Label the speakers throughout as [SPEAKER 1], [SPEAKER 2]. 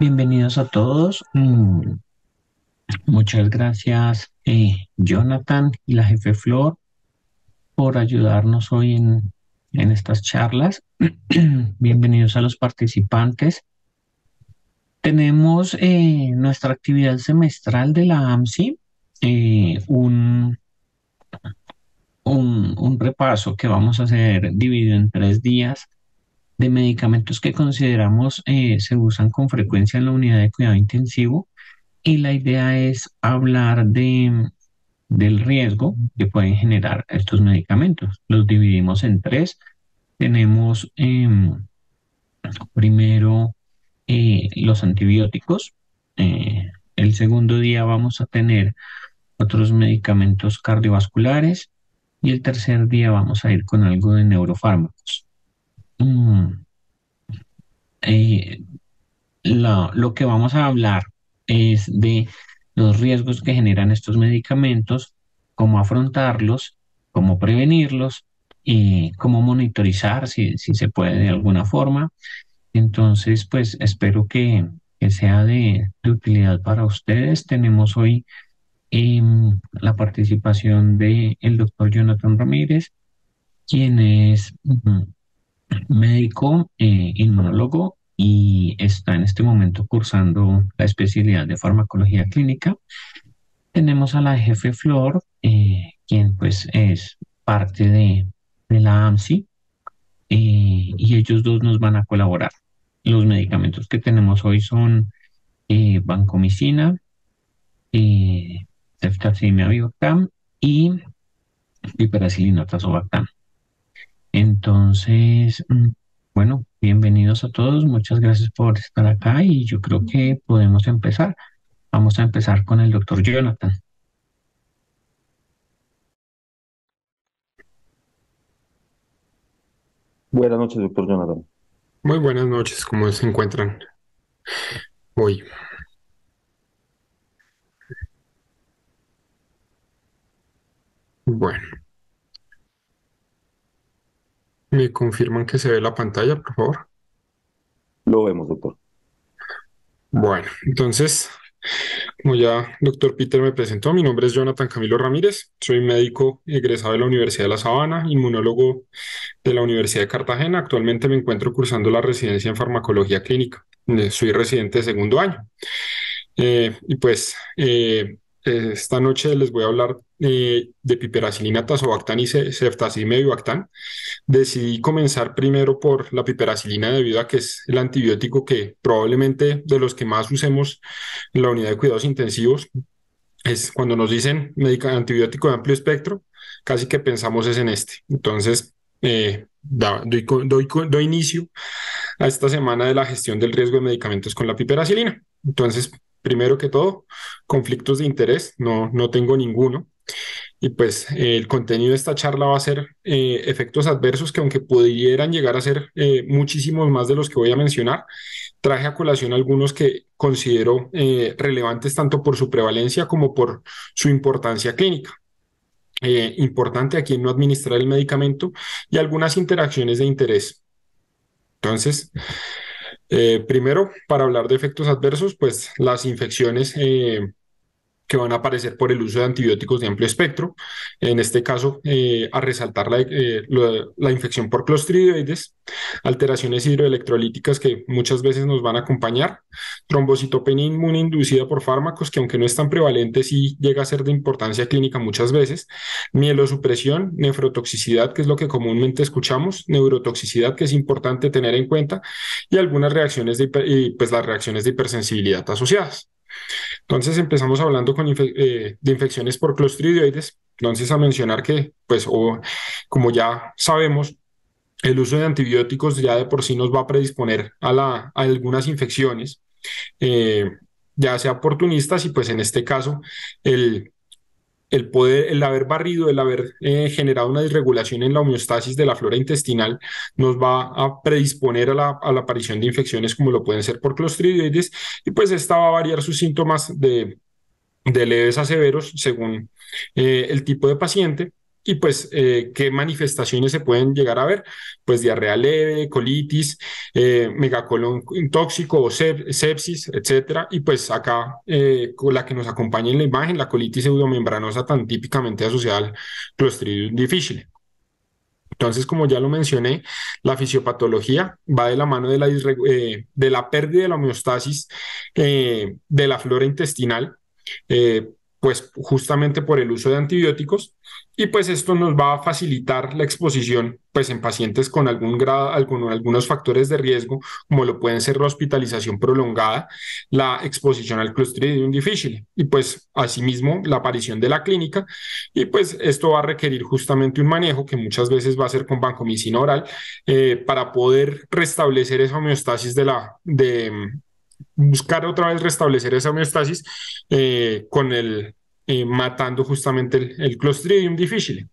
[SPEAKER 1] Bienvenidos a todos. Mm, muchas gracias, eh, Jonathan y la jefe Flor, por ayudarnos hoy en, estas charlas. Bienvenidos a los participantes. Tenemos eh, nuestra actividad semestral de la AMSI, eh, un, un repaso que vamos a hacer dividido en tres días de medicamentos que consideramos eh, se usan con frecuencia en la unidad de cuidado intensivo y la idea es hablar de, del riesgo que pueden generar estos medicamentos. Los dividimos en tres. Tenemos em, primero eh, los antibióticos. Eh, el segundo día vamos a tener otros medicamentos cardiovasculares y el tercer día vamos a ir con algo de neurofármacos. Mm. Eh, lo que vamos a hablar es de los riesgos que generan estos medicamentos, cómo afrontarlos, cómo prevenirlos y cómo monitorizar si, si se puede de alguna forma. Entonces, pues espero que, que sea de, de, utilidad para ustedes. Tenemos hoy eh, la participación del el doctor Jonathan Ramírez, quien es médico, eh, inmunólogo y está en este momento cursando la especialidad de farmacología clínica. Tenemos a la jefe Flor, eh, quien pues es parte de, la AMSI eh, y ellos dos nos van a colaborar. Los medicamentos que tenemos hoy son vancomicina, ceftazimia bivactam y piperacilina tazobactam. Entonces, mm, bueno, bienvenidos a todos. Muchas gracias por estar acá y yo creo que podemos empezar. Vamos a empezar con el doctor Jonathan.
[SPEAKER 2] Buenas noches, doctor Jonathan.
[SPEAKER 3] Muy buenas noches, ¿cómo se encuentran hoy? Bueno, ¿me confirman que se ve la pantalla, por favor?
[SPEAKER 2] Lo vemos, doctor.
[SPEAKER 3] Bueno, entonces, como ya doctor Peter me presentó, mi nombre es Jonathan Camilo Ramírez, soy médico egresado de la Universidad de La Sabana, inmunólogo de la Universidad de Cartagena. Actualmente me encuentro cursando la residencia en farmacología clínica. Eh, soy residente de segundo año. Eh, y pues eh, esta noche les voy a hablar eh, de piperacilina, tazobactam y ceftazimib y. Decidí comenzar primero por la piperacilina debido a que es el antibiótico que probablemente de los que más usemos en la unidad de cuidados intensivos. Es cuando nos dicen antibiótico de amplio espectro, casi que pensamos es en este. Entonces, eh, doy, doy, doy inicio a esta semana de la gestión del riesgo de medicamentos con la piperacilina. Entonces, primero que todo, conflictos de interés, no, no tengo ninguno. Y pues eh, el contenido de esta charla va a ser eh, efectos adversos que aunque pudieran llegar a ser eh, muchísimos más de los que voy a mencionar, traje a colación algunos que considero relevantes tanto por su prevalencia como por su importancia clínica. importante a quien no administrar el medicamento y algunas interacciones de interés. Entonces, primero, para hablar de efectos adversos, pues las infecciones que van a aparecer por el uso de antibióticos de amplio espectro. En este caso, eh, a resaltar la, eh, la, infección por clostridioides, alteraciones hidroelectrolíticas que muchas veces nos van a acompañar, trombocitopenia inmune inducida por fármacos que aunque no es tan prevalente, sí llega a ser de importancia clínica muchas veces, mielosupresión, nefrotoxicidad, que es lo que comúnmente escuchamos, neurotoxicidad, que es importante tener en cuenta, y algunas reacciones de, y pues las reacciones de hipersensibilidad asociadas. Entonces empezamos hablando con eh, de infecciones por clostridioides. Entonces a mencionar que, pues, o, como ya sabemos, el uso de antibióticos ya de por sí nos va a predisponer a, la, algunas infecciones, eh, ya sea oportunistas y pues en este caso el, el poder, el haber barrido, el haber eh, generado una disregulación en la homeostasis de la flora intestinal nos va a predisponer a la, aparición de infecciones como lo pueden ser por clostridioides. Y pues esta va a variar sus síntomas de, de leves a severos según eh, el tipo de paciente y pues eh, qué manifestaciones se pueden llegar a ver, pues diarrea leve, colitis, eh, megacolon tóxico o sepsis, etcétera, y pues acá eh, con la que nos acompaña en la imagen, la colitis pseudomembranosa tan típicamente asociada al Clostridium difficile. Entonces, como ya lo mencioné, la fisiopatología va de la mano de la, de la pérdida de la homeostasis de la flora intestinal, pues justamente por el uso de antibióticos y pues esto nos va a facilitar la exposición pues en pacientes con algún grado, algunos factores de riesgo como lo pueden ser la hospitalización prolongada, la exposición al Clostridium difficile y pues asimismo la aparición de la clínica. Y pues esto va a requerir justamente un manejo que muchas veces va a ser con vancomicina oral eh, para poder restablecer esa homeostasis de la de buscar otra vez restablecer esa homeostasis eh, con el eh, matando justamente el, Clostridium difficile.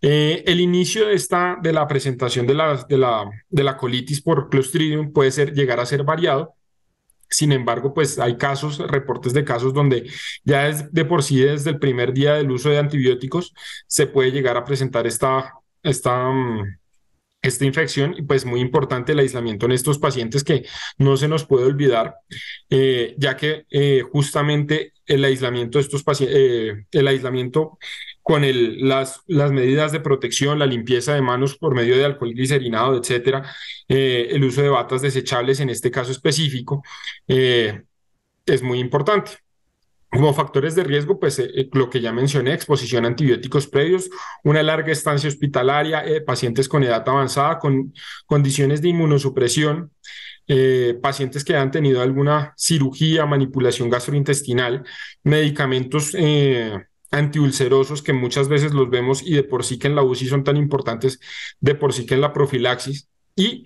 [SPEAKER 3] Eh, el inicio de, esta, de la presentación de la, de, la, de la colitis por Clostridium puede ser, llegar a ser variado. Sin embargo, pues hay casos, reportes de casos donde ya es de por sí desde el primer día del uso de antibióticos se puede llegar a presentar esta, esta, mm, esta infección y pues muy importante el aislamiento en estos pacientes que no se nos puede olvidar, eh, ya que justamente el aislamiento de estos pacientes, eh, el aislamiento con el, las, las medidas de protección, la limpieza de manos por medio de alcohol glicerinado, etcétera, el uso de batas desechables en este caso específico, es muy importante. Como factores de riesgo, pues eh, eh, lo que ya mencioné, exposición a antibióticos previos, una larga estancia hospitalaria, eh, pacientes con edad avanzada, con condiciones de inmunosupresión, pacientes que han tenido alguna cirugía, manipulación gastrointestinal, medicamentos antiulcerosos que muchas veces los vemos y de por sí que en la UCI son tan importantes, de por sí que en la profilaxis, y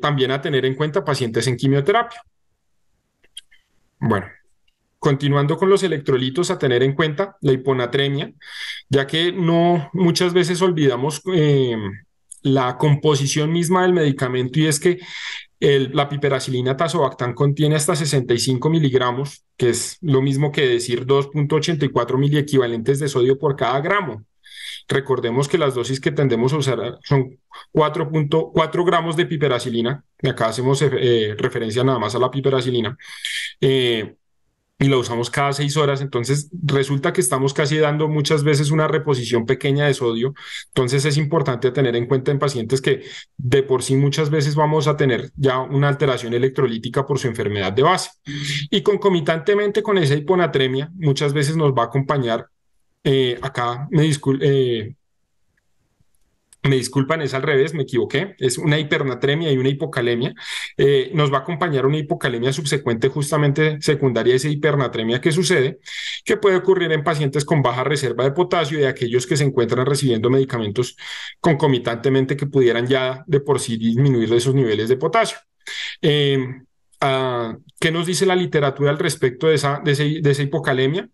[SPEAKER 3] también a tener en cuenta pacientes en quimioterapia. Bueno, Continuando con los electrolitos, a tener en cuenta la hiponatremia, ya que no muchas veces olvidamos eh, la composición misma del medicamento y es que la piperacilina tazobactam contiene hasta 65 miligramos, que es lo mismo que decir 2.84 miliequivalentes de sodio por cada gramo. Recordemos que las dosis que tendemos a usar son 4.4 gramos de piperacilina, acá hacemos eh, referencia nada más a la piperacilina, eh, y lo usamos cada seis horas, entonces resulta que estamos casi dando muchas veces una reposición pequeña de sodio, entonces es importante tener en cuenta en pacientes que de por sí muchas veces vamos a tener ya una alteración electrolítica por su enfermedad de base. Y concomitantemente con esa hiponatremia, muchas veces nos va a acompañar, eh, acá me disculpe, eh, me disculpan, es al revés, me equivoqué, es una hipernatremia y una hipocalemia. Eh, nos va a acompañar una hipocalemia subsecuente justamente secundaria a esa hipernatremia que sucede, que puede ocurrir en pacientes con baja reserva de potasio y aquellos que se encuentran recibiendo medicamentos concomitantemente que pudieran ya de por sí disminuir esos niveles de potasio. Eh, ah, ¿Qué nos dice la literatura al respecto de esa, de, de esa hipocalemia?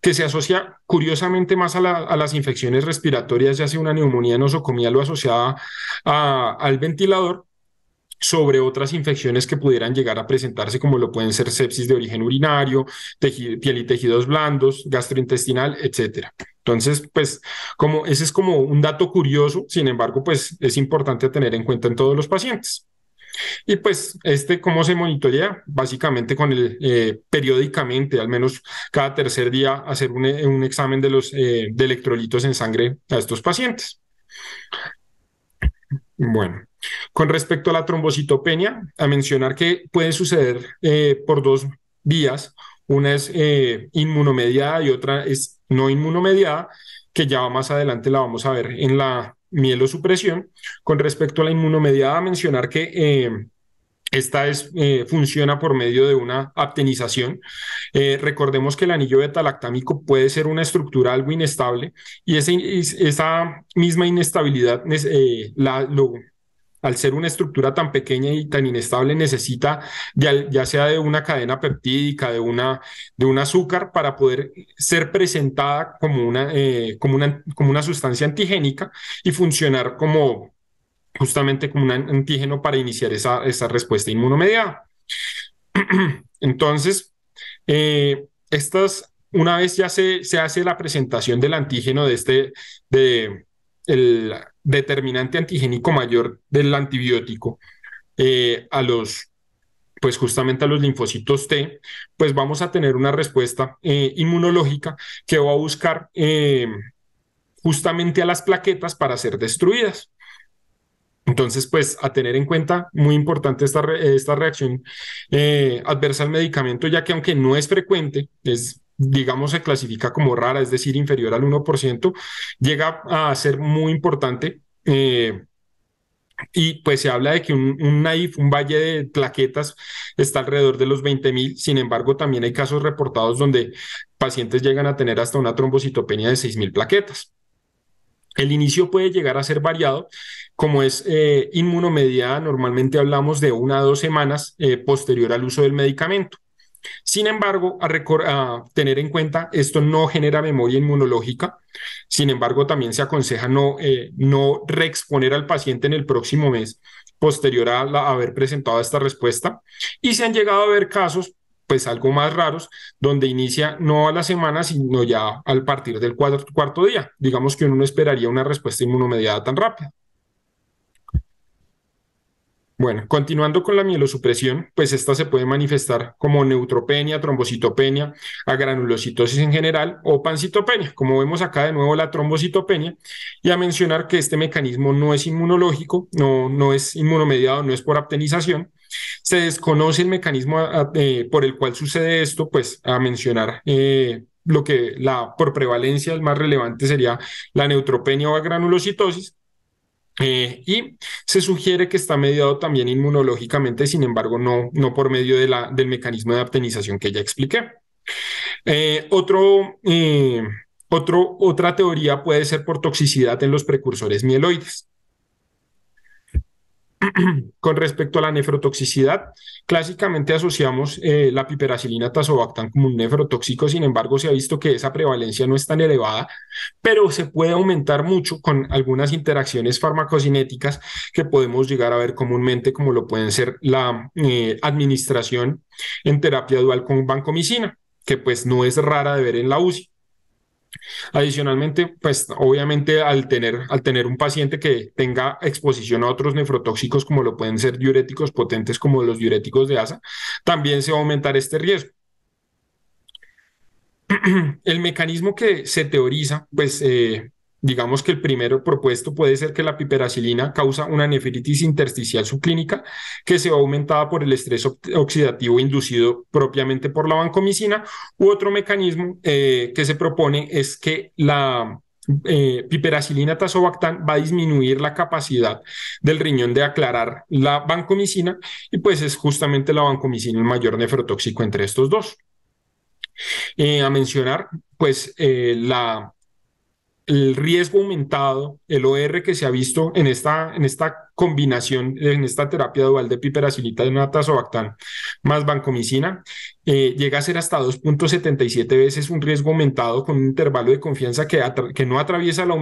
[SPEAKER 3] Que se asocia curiosamente más a, las infecciones respiratorias, ya sea una neumonía nosocomía lo asociada al ventilador, sobre otras infecciones que pudieran llegar a presentarse, como lo pueden ser sepsis de origen urinario, piel y tejidos blandos, gastrointestinal, etcétera. Entonces, pues, como ese es como un dato curioso, sin embargo, pues es importante tener en cuenta en todos los pacientes. Y pues, este, ¿cómo se monitorea? Básicamente con el, eh, periódicamente, al menos cada tercer día, hacer un, un examen de los eh, de electrolitos en sangre a estos pacientes. Bueno, con respecto a la trombocitopenia, a mencionar que puede suceder eh, por dos vías. Una es inmunomediada y otra es no inmunomediada, que ya más adelante la vamos a ver en la mielosupresión. Con respecto a la inmunomediada, mencionar que eh, esta es, eh, funciona por medio de una aptenización. Eh, recordemos que el anillo beta-lactámico puede ser una estructura algo inestable y esa misma inestabilidad la, lo, al ser una estructura tan pequeña y tan inestable, necesita ya, sea de una cadena peptídica, de, una, de un azúcar, para poder ser presentada como una, eh, como una, como una sustancia antigénica y funcionar como justamente como un antígeno para iniciar esa, esa respuesta inmunomediada. Entonces, eh, estas una vez ya se, se hace la presentación del antígeno de este, de el determinante antigénico mayor del antibiótico eh, a los pues justamente a los linfocitos T, pues vamos a tener una respuesta eh, inmunológica que va a buscar eh, justamente a las plaquetas para ser destruidas. Entonces, pues a tener en cuenta, muy importante esta, esta reacción adversa al medicamento, ya que aunque no es frecuente, es digamos, se clasifica como rara, es decir, inferior al 1%, llega a ser muy importante eh, y pues se habla de que un, NAIF, un valle de plaquetas, está alrededor de los 20 mil. Sin embargo, también hay casos reportados donde pacientes llegan a tener hasta una trombocitopenia de 6 mil plaquetas. El inicio puede llegar a ser variado, como es eh, inmunomediada, normalmente hablamos de una a dos semanas eh, posterior al uso del medicamento. Sin embargo, a, tener en cuenta, esto no genera memoria inmunológica. Sin embargo, también se aconseja no, eh, no reexponer al paciente en el próximo mes posterior a, la, haber presentado esta respuesta. Y se han llegado a ver casos pues algo más raros, donde inicia no a la semana, sino ya al partir del cuarto, cuarto día. Digamos que uno no esperaría una respuesta inmunomediada tan rápida. Bueno, continuando con la mielosupresión, pues esta se puede manifestar como neutropenia, trombocitopenia, agranulocitosis en general o pancitopenia. Como vemos acá de nuevo la trombocitopenia y a mencionar que este mecanismo no es inmunológico, no, no es inmunomediado, no es por aptenización. Se desconoce el mecanismo eh, por el cual sucede esto, pues a mencionar eh, lo que la por prevalencia el más relevante sería la neutropenia o agranulocitosis eh, y se sugiere que está mediado también inmunológicamente, sin embargo, no, no por medio del mecanismo de aptenización que ya expliqué. Eh, eh, otra teoría puede ser por toxicidad en los precursores mieloides. Con respecto a la nefrotoxicidad, clásicamente asociamos eh, la piperacilina tazobactam como un nefrotóxico, sin embargo se ha visto que esa prevalencia no es tan elevada, pero se puede aumentar mucho con algunas interacciones farmacocinéticas que podemos llegar a ver comúnmente, como lo pueden ser la eh, administración en terapia dual con vancomicina, que pues no es rara de ver en la UCI. Adicionalmente, pues obviamente al tener, al tener un paciente que tenga exposición a otros nefrotóxicos como lo pueden ser diuréticos potentes como los diuréticos de ASA, también se va a aumentar este riesgo. El mecanismo que se teoriza, pues eh, Digamos que el primero propuesto puede ser que la piperacilina causa una nefritis intersticial subclínica que se va aumentada por el estrés oxidativo inducido propiamente por la vancomicina u otro mecanismo eh, que se propone es que la eh, piperacilina tazobactam va a disminuir la capacidad del riñón de aclarar la vancomicina y pues es justamente la vancomicina el mayor nefrotóxico entre estos dos. Eh, a mencionar, pues la el riesgo aumentado, el OR que se ha visto en esta, en esta combinación, en esta terapia dual de piperacilita de natazobactam más vancomicina, eh, llega a ser hasta 2.77 veces un riesgo aumentado con un intervalo de confianza que, no atraviesa la,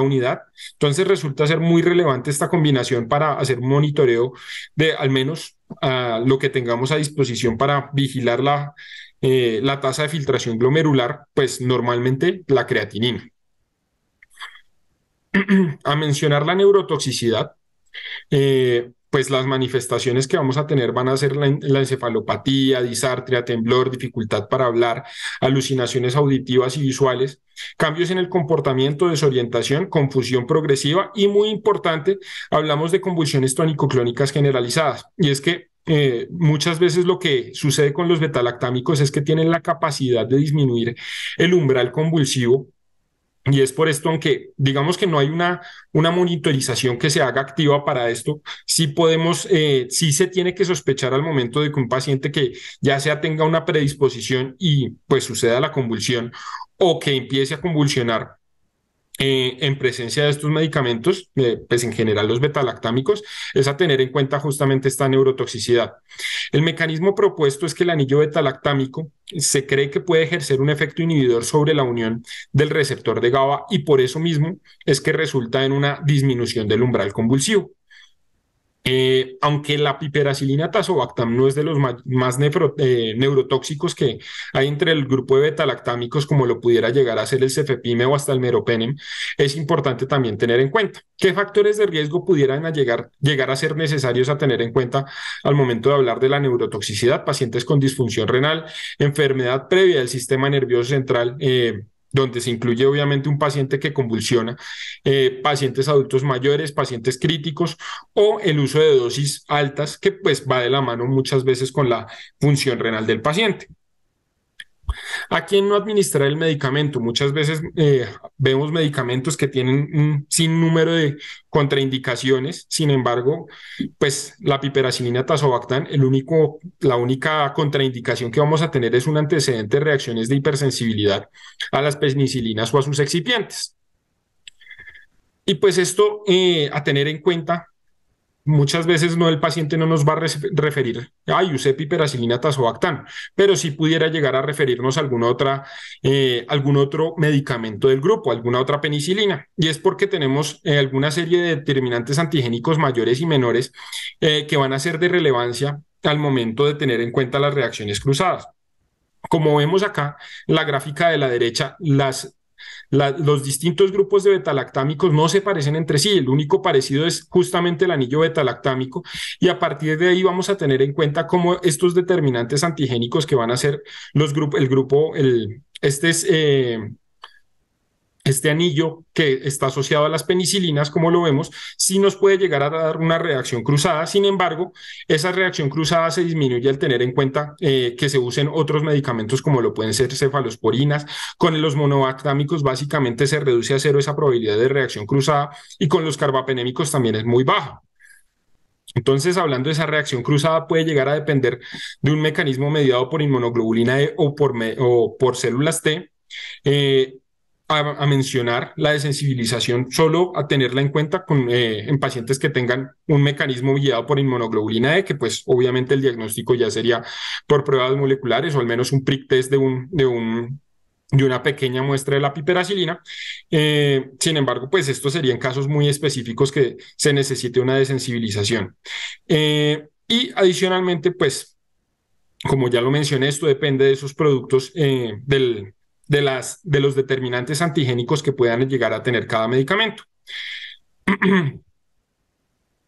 [SPEAKER 3] unidad. Entonces resulta ser muy relevante esta combinación para hacer monitoreo de al menos uh, lo que tengamos a disposición para vigilar la, eh, la tasa de filtración glomerular, pues normalmente la creatinina a mencionar la neurotoxicidad, eh, pues las manifestaciones que vamos a tener van a ser la, encefalopatía, disartria, temblor, dificultad para hablar, alucinaciones auditivas y visuales, cambios en el comportamiento, desorientación, confusión progresiva y muy importante, hablamos de convulsiones tónico-clónicas generalizadas. Y es que eh, muchas veces lo que sucede con los betalactámicos es que tienen la capacidad de disminuir el umbral convulsivo y es por esto, aunque digamos que no hay una, una monitorización que se haga activa para esto, sí podemos, eh, sí se tiene que sospechar al momento de que un paciente que ya sea tenga una predisposición y pues suceda la convulsión o que empiece a convulsionar eh, en presencia de estos medicamentos, eh, pues en general los betalactámicos, es a tener en cuenta justamente esta neurotoxicidad. El mecanismo propuesto es que el anillo betalactámico se cree que puede ejercer un efecto inhibidor sobre la unión del receptor de GABA y por eso mismo es que resulta en una disminución del umbral convulsivo. Eh, aunque la piperacilina tazobactam no es de los más, eh, neurotóxicos que hay entre el grupo de betalactámicos, como lo pudiera llegar a ser el cefepime o hasta el meropenem, es importante también tener en cuenta qué factores de riesgo pudieran llegar, a ser necesarios a tener en cuenta al momento de hablar de la neurotoxicidad, pacientes con disfunción renal, enfermedad previa del sistema nervioso central. Eh, donde se incluye obviamente un paciente que convulsiona, eh, pacientes adultos mayores, pacientes críticos o el uso de dosis altas que pues va de la mano muchas veces con la función renal del paciente. ¿A quién no administrar el medicamento? Muchas veces eh, vemos medicamentos que tienen un sinnúmero de contraindicaciones, sin embargo, pues la piperacilina tazobactam, el único, la única contraindicación que vamos a tener es un antecedente de reacciones de hipersensibilidad a las penicilinas o a sus excipientes. Y pues esto eh, a tener en cuenta muchas veces no el paciente no nos va a referir, ay, usé piperacilina tazobactam, pero si pudiera llegar a referirnos a alguna otra, eh, algún otro medicamento del grupo, alguna otra penicilina. Y es porque tenemos eh, alguna serie de determinantes antigénicos mayores y menores eh, que van a ser de relevancia al momento de tener en cuenta las reacciones cruzadas. Como vemos acá, la gráfica de la derecha, las los distintos grupos de betalactámicos no se parecen entre sí, el único parecido es justamente el anillo betalactámico y a partir de ahí vamos a tener en cuenta cómo estos determinantes antigénicos que van a ser los grupos, el grupo, el, este es... Eh, este anillo que está asociado a las penicilinas, como lo vemos, sí nos puede llegar a dar una reacción cruzada. Sin embargo, esa reacción cruzada se disminuye al tener en cuenta eh, que se usen otros medicamentos como lo pueden ser cefalosporinas. Con los monobactámicos básicamente se reduce a cero esa probabilidad de reacción cruzada y con los carbapenémicos también es muy baja. Entonces, hablando de esa reacción cruzada, puede llegar a depender de un mecanismo mediado por inmunoglobulina E o por, células T. Eh, a, mencionar la desensibilización solo a tenerla en cuenta con, eh, en pacientes que tengan un mecanismo guiado por inmunoglobulina E, que pues obviamente el diagnóstico ya sería por pruebas moleculares o al menos un prick test de un, de un de una pequeña muestra de la piperacilina. Eh, sin embargo, pues estos serían casos muy específicos que se necesite una desensibilización. Eh, y adicionalmente, pues, como ya lo mencioné, esto depende de esos productos del, de, las, de los determinantes antigénicos que puedan llegar a tener cada medicamento.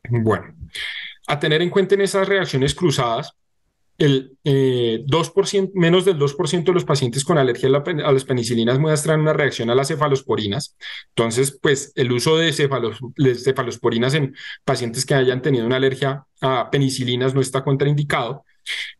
[SPEAKER 3] bueno, a tener en cuenta en esas reacciones cruzadas, el 2%, eh, menos del 2% de los pacientes con alergia a, las penicilinas muestran una reacción a las cefalosporinas. Entonces, pues el uso de, cefalosporinas en pacientes que hayan tenido una alergia a penicilinas no está contraindicado.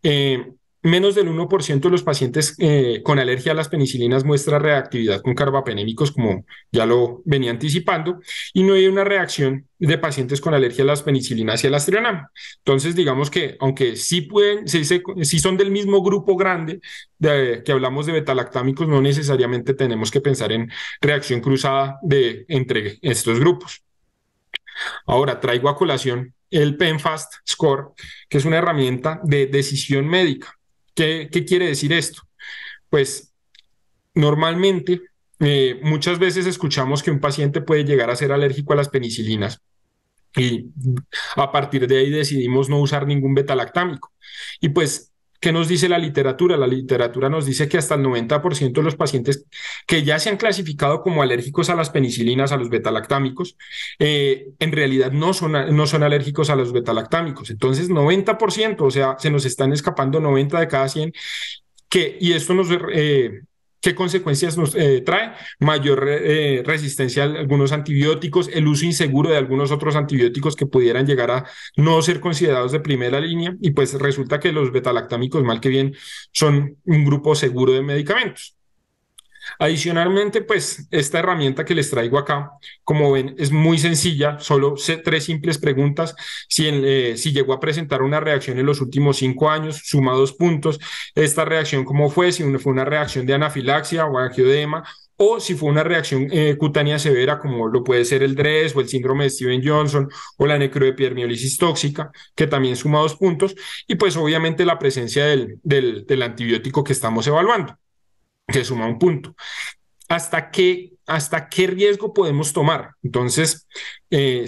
[SPEAKER 3] Eh, Menos del 1% de los pacientes eh, con alergia a las penicilinas muestra reactividad con carbapenémicos, como ya lo venía anticipando, y no hay una reacción de pacientes con alergia a las penicilinas y al astronam. Entonces, digamos que aunque sí pueden, si, son del mismo grupo grande de, que hablamos de betalactámicos, no necesariamente tenemos que pensar en reacción cruzada de, entre estos grupos. Ahora traigo a colación el PENFAST Score, que es una herramienta de decisión médica. ¿Qué, quiere decir esto? Pues normalmente eh, muchas veces escuchamos que un paciente puede llegar a ser alérgico a las penicilinas y a partir de ahí decidimos no usar ningún betalactámico. Y pues, ¿qué nos dice la literatura? La literatura nos dice que hasta el 90% de los pacientes que ya se han clasificado como alérgicos a las penicilinas, a los betalactámicos, eh, en realidad no son, no son alérgicos a los betalactámicos. Entonces, 90%, o sea, se nos están escapando 90 de cada 100, que, y esto nos... Eh, ¿Qué consecuencias nos eh, trae? Mayor resistencia a algunos antibióticos, el uso inseguro de algunos otros antibióticos que pudieran llegar a no ser considerados de primera línea y pues resulta que los betalactámicos mal que bien son un grupo seguro de medicamentos. Adicionalmente, pues esta herramienta que les traigo acá, como ven, es muy sencilla, solo tres simples preguntas. Si, eh, si llegó a presentar una reacción en los últimos cinco años, suma dos puntos. Esta reacción, ¿cómo fue? Si fue una reacción de anafilaxia o angioedema o si fue una reacción eh, cutánea severa, como lo puede ser el DRES o el síndrome de Steven Johnson o la necroepiermiolisis tóxica, que también suma dos puntos, y pues obviamente la presencia del antibiótico que estamos evaluando que suma un punto. ¿Hasta qué, hasta qué riesgo podemos tomar? Entonces, eh,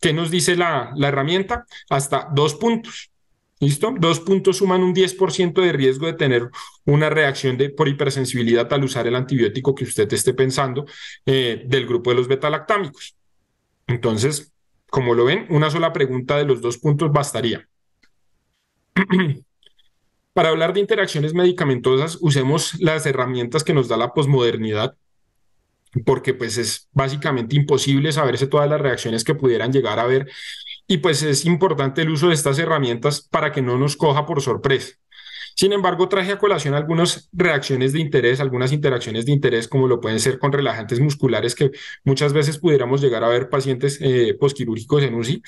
[SPEAKER 3] ¿qué nos dice la, la herramienta? Hasta dos puntos. ¿Listo? Dos puntos suman un 10% de riesgo de tener una reacción de, por hipersensibilidad al usar el antibiótico que usted esté pensando eh, del grupo de los betalactámicos. Entonces, como lo ven, una sola pregunta de los dos puntos bastaría. Para hablar de interacciones medicamentosas, usemos las herramientas que nos da la posmodernidad, porque pues es básicamente imposible saberse todas las reacciones que pudieran llegar a haber y pues es importante el uso de estas herramientas para que no nos coja por sorpresa. Sin embargo, traje a colación algunas reacciones de interés, algunas interacciones de interés, como lo pueden ser con relajantes musculares, que muchas veces pudiéramos llegar a ver pacientes eh, posquirúrgicos en UCI.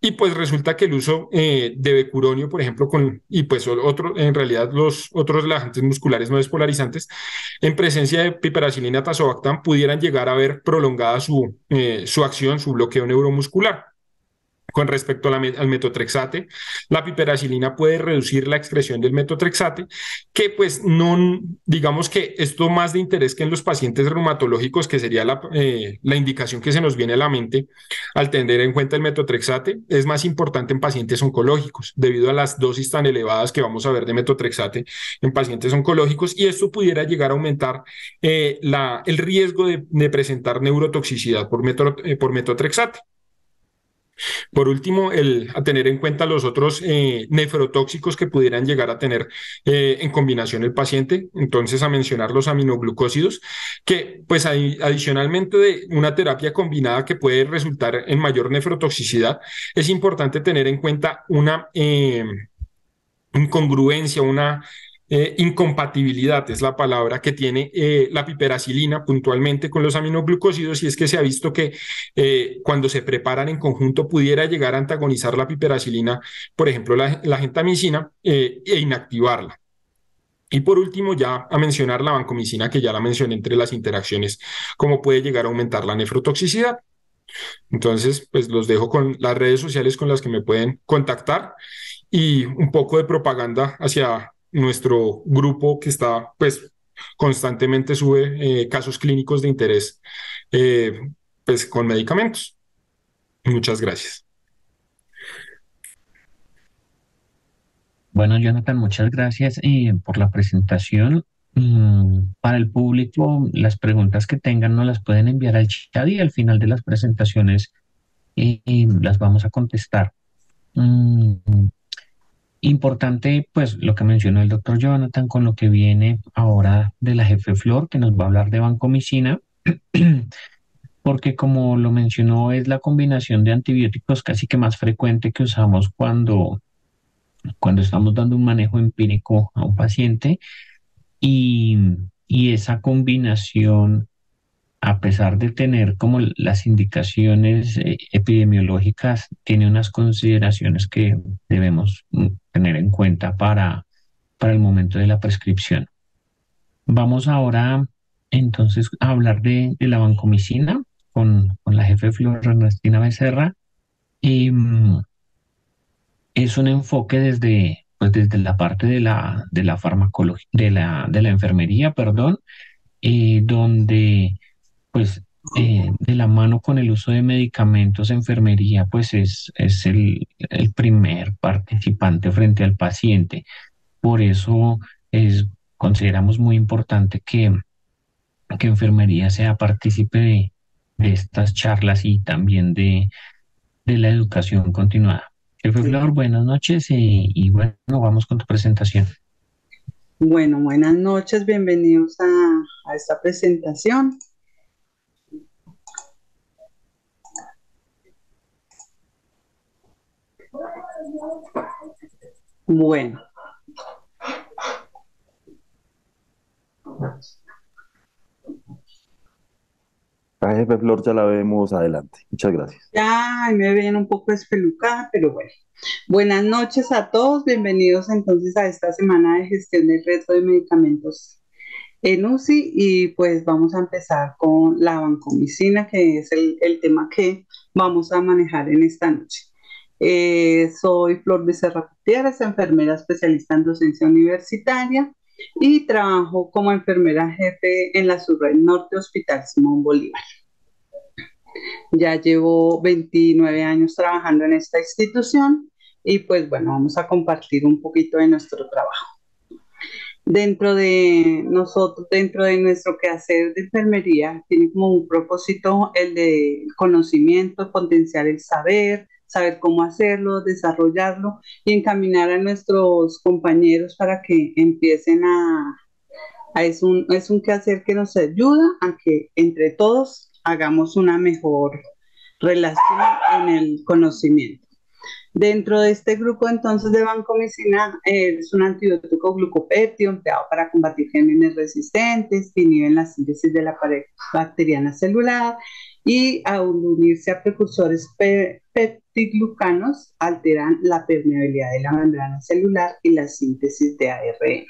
[SPEAKER 3] Y pues resulta que el uso eh, de becuronio, por ejemplo, con, y pues en realidad los otros relajantes musculares no despolarizantes, en presencia de piperacilina tazobactam, pudieran llegar a ver prolongada su, eh, su acción, su bloqueo neuromuscular. Con respecto al metotrexate, la piperacilina puede reducir la excreción del metotrexate, que pues no, digamos que esto más de interés que en los pacientes reumatológicos, que sería la, eh, la indicación que se nos viene a la mente al tener en cuenta el metotrexate, es más importante en pacientes oncológicos, debido a las dosis tan elevadas que vamos a ver de metotrexate en pacientes oncológicos, y esto pudiera llegar a aumentar eh, el riesgo de, presentar neurotoxicidad por, eh, por metotrexate. Por último, el, a tener en cuenta los otros eh, nefrotóxicos que pudieran llegar a tener eh, en combinación el paciente. Entonces, a mencionar los aminoglucósidos, que pues adicionalmente de una terapia combinada que puede resultar en mayor nefrotoxicidad, es importante tener en cuenta una eh, incongruencia, una eh, incompatibilidad es la palabra que tiene eh, la piperacilina puntualmente con los aminoglucósidos y es que se ha visto que eh, cuando se preparan en conjunto pudiera llegar a antagonizar la piperacilina, por ejemplo, la, la gentamicina e inactivarla. Y por último, ya a mencionar la vancomicina, que ya la mencioné entre las interacciones, cómo puede llegar a aumentar la nefrotoxicidad. Entonces, pues los dejo con las redes sociales con las que me pueden contactar y un poco de propaganda hacia nuestro grupo que está, pues, constantemente sube eh, casos clínicos de interés, eh, pues, con medicamentos. Muchas gracias.
[SPEAKER 1] Bueno, Jonathan, muchas gracias eh, por la presentación. Mm, para el público, las preguntas que tengan nos las pueden enviar al chat y al final de las presentaciones las vamos a contestar. Mm, Importante, pues, lo que mencionó el doctor Jonathan con lo que viene ahora de la jefe Flor, que nos va a hablar de vancomicina, porque como lo mencionó, es la combinación de antibióticos casi que más frecuente que usamos cuando, cuando estamos dando un manejo empírico a un paciente. Y, y esa combinación a pesar de tener como las indicaciones eh, epidemiológicas, tiene unas consideraciones que debemos mm, tener en cuenta para, para el momento de la prescripción. Vamos ahora entonces a hablar de, la vancomicina con, la jefe Flor Ernestina Becerra. Mm, es un enfoque desde, pues desde la parte de la, de la farmacología, de la, de la enfermería, perdón, eh, donde pues eh, de la mano con el uso de medicamentos, enfermería, pues es, es el, primer participante frente al paciente. Por eso es, consideramos muy importante que, que enfermería sea partícipe de, estas charlas y también de, de la educación continuada. Jefe Flor, buenas noches y, y, bueno, vamos con tu presentación.
[SPEAKER 4] Bueno, buenas noches, bienvenidos a, a esta presentación. Bueno.
[SPEAKER 2] La jefe Flor ya la vemos adelante. Muchas gracias.
[SPEAKER 4] Ya me ven un poco espelucada, pero bueno. Buenas noches a todos. Bienvenidos entonces a esta semana de gestión del reto de medicamentos en UCI y pues vamos a empezar con la vancomicina, que es el, el tema que vamos a manejar en esta noche. Eh, soy Flor Becerra Gutiérrez, enfermera especialista en docencia universitaria y trabajo como enfermera jefe en la Subred Norte Hospital Simón Bolívar. Ya llevo 29 años trabajando en esta institución y pues bueno, vamos a compartir un poquito de nuestro trabajo. Dentro de nosotros, dentro de nuestro quehacer de enfermería, tiene como un propósito el de conocimiento, potenciar el saber, saber cómo hacerlo, desarrollarlo y encaminar a nuestros compañeros para que empiecen a, es un, es un quehacer que nos ayuda a que entre todos hagamos una mejor relación en el conocimiento. Dentro de este grupo entonces de vancomicina es un antibiótico glucopéptido empleado para combatir gérmenes resistentes que inhiben la síntesis de la pared bacteriana celular y al unirse a precursores peptidoglucanos alteran la permeabilidad de la membrana celular y la síntesis de ARN.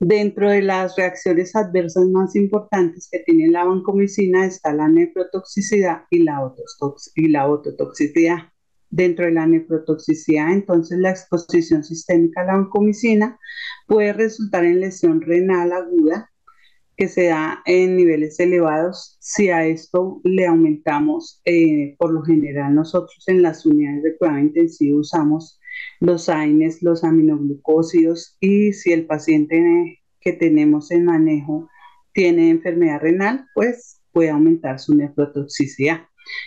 [SPEAKER 4] Dentro de las reacciones adversas más importantes que tiene la vancomicina está la nefrotoxicidad y la, y la ototoxicidad. Dentro de la nefrotoxicidad, entonces la exposición sistémica a la vancomicina puede resultar en lesión renal aguda que se da en niveles elevados. Si a esto le aumentamos, eh, por lo general nosotros en las unidades de cuidado intensivo usamos los AINES, los aminoglucósidos y si el paciente que tenemos en manejo tiene enfermedad renal, pues puede aumentar su nefrotoxicidad.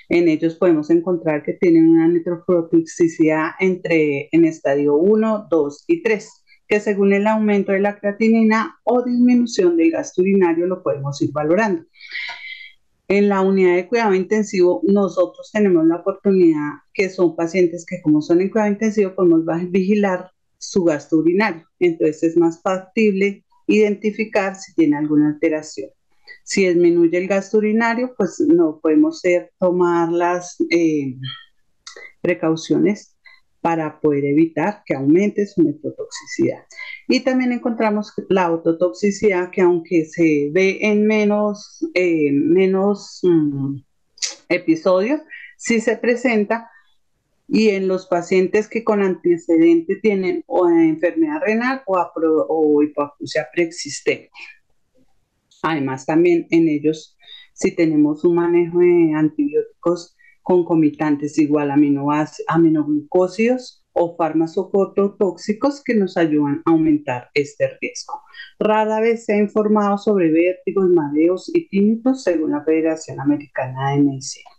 [SPEAKER 4] En ellos podemos encontrar que tienen una nefrotoxicidad entre en estadio 1, 2 y 3, que según el aumento de la creatinina o disminución del gasto urinario lo podemos ir valorando. En la unidad de cuidado intensivo, nosotros tenemos la oportunidad, que son pacientes que como son en cuidado intensivo, podemos vigilar su gasto urinario. Entonces es más factible identificar si tiene alguna alteración. Si disminuye el gasto urinario, pues no podemos tomar las eh, precauciones para poder evitar que aumente su nefrotoxicidad. Y también encontramos la autotoxicidad que aunque se ve en menos, menos mm, episodios, sí se presenta y en los pacientes que con antecedente tienen o enfermedad renal o, o hipoacusia preexistente. Además, también en ellos, si tenemos un manejo de antibióticos concomitantes igual a aminoglucósidos o tóxicos que nos ayudan a aumentar este riesgo. Rara vez se ha informado sobre vértigos, mareos y tinnitus según la Federación Americana de Medicina.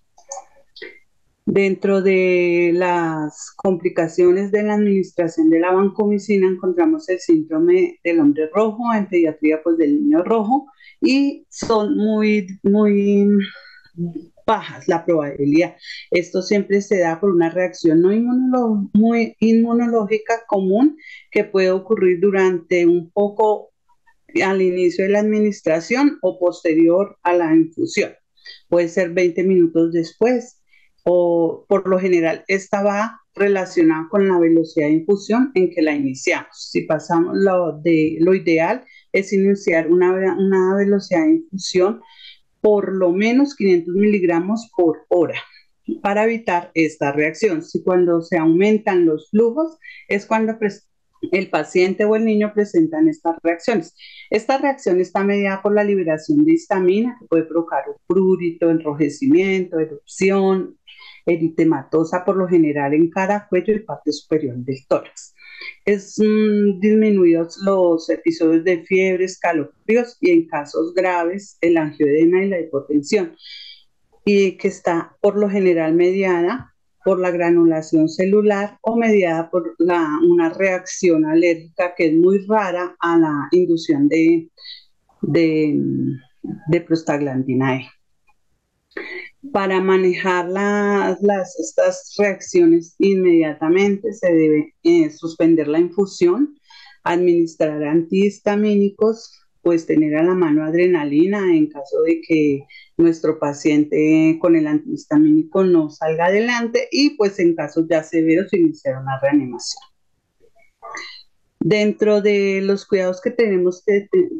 [SPEAKER 4] Dentro de las complicaciones de la administración de la vancomicina encontramos el síndrome del hombre rojo, en pediatría pues del niño rojo, y son muy, muy bajas la probabilidad. Esto siempre se da por una reacción no inmunológica común que puede ocurrir durante un poco al inicio de la administración o posterior a la infusión. Puede ser 20 minutos después o por lo general esta va relacionada con la velocidad de infusión en que la iniciamos. Si pasamos lo de lo ideal es iniciar una, una velocidad de infusión por lo menos 500 miligramos por hora para evitar esta reacción. Si cuando se aumentan los flujos es cuando el paciente o el niño presentan estas reacciones. Esta reacción está mediada por la liberación de histamina que puede provocar un prurito, enrojecimiento, erupción, eritematosa por lo general en cara, cuello y parte superior del tórax. Es mm, disminuidos los episodios de fiebre, escalofríos y en casos graves el angioedema y la hipotensión, y que está por lo general mediada por la granulación celular o mediada por una reacción alérgica que es muy rara a la inducción de, de, de prostaglandina E para manejar las, estas reacciones inmediatamente se debe eh, suspender la infusión, administrar antihistamínicos, pues tener a la mano adrenalina en caso de que nuestro paciente con el antihistamínico no salga adelante y pues en casos ya severos iniciar una reanimación. Dentro de los cuidados que tenemos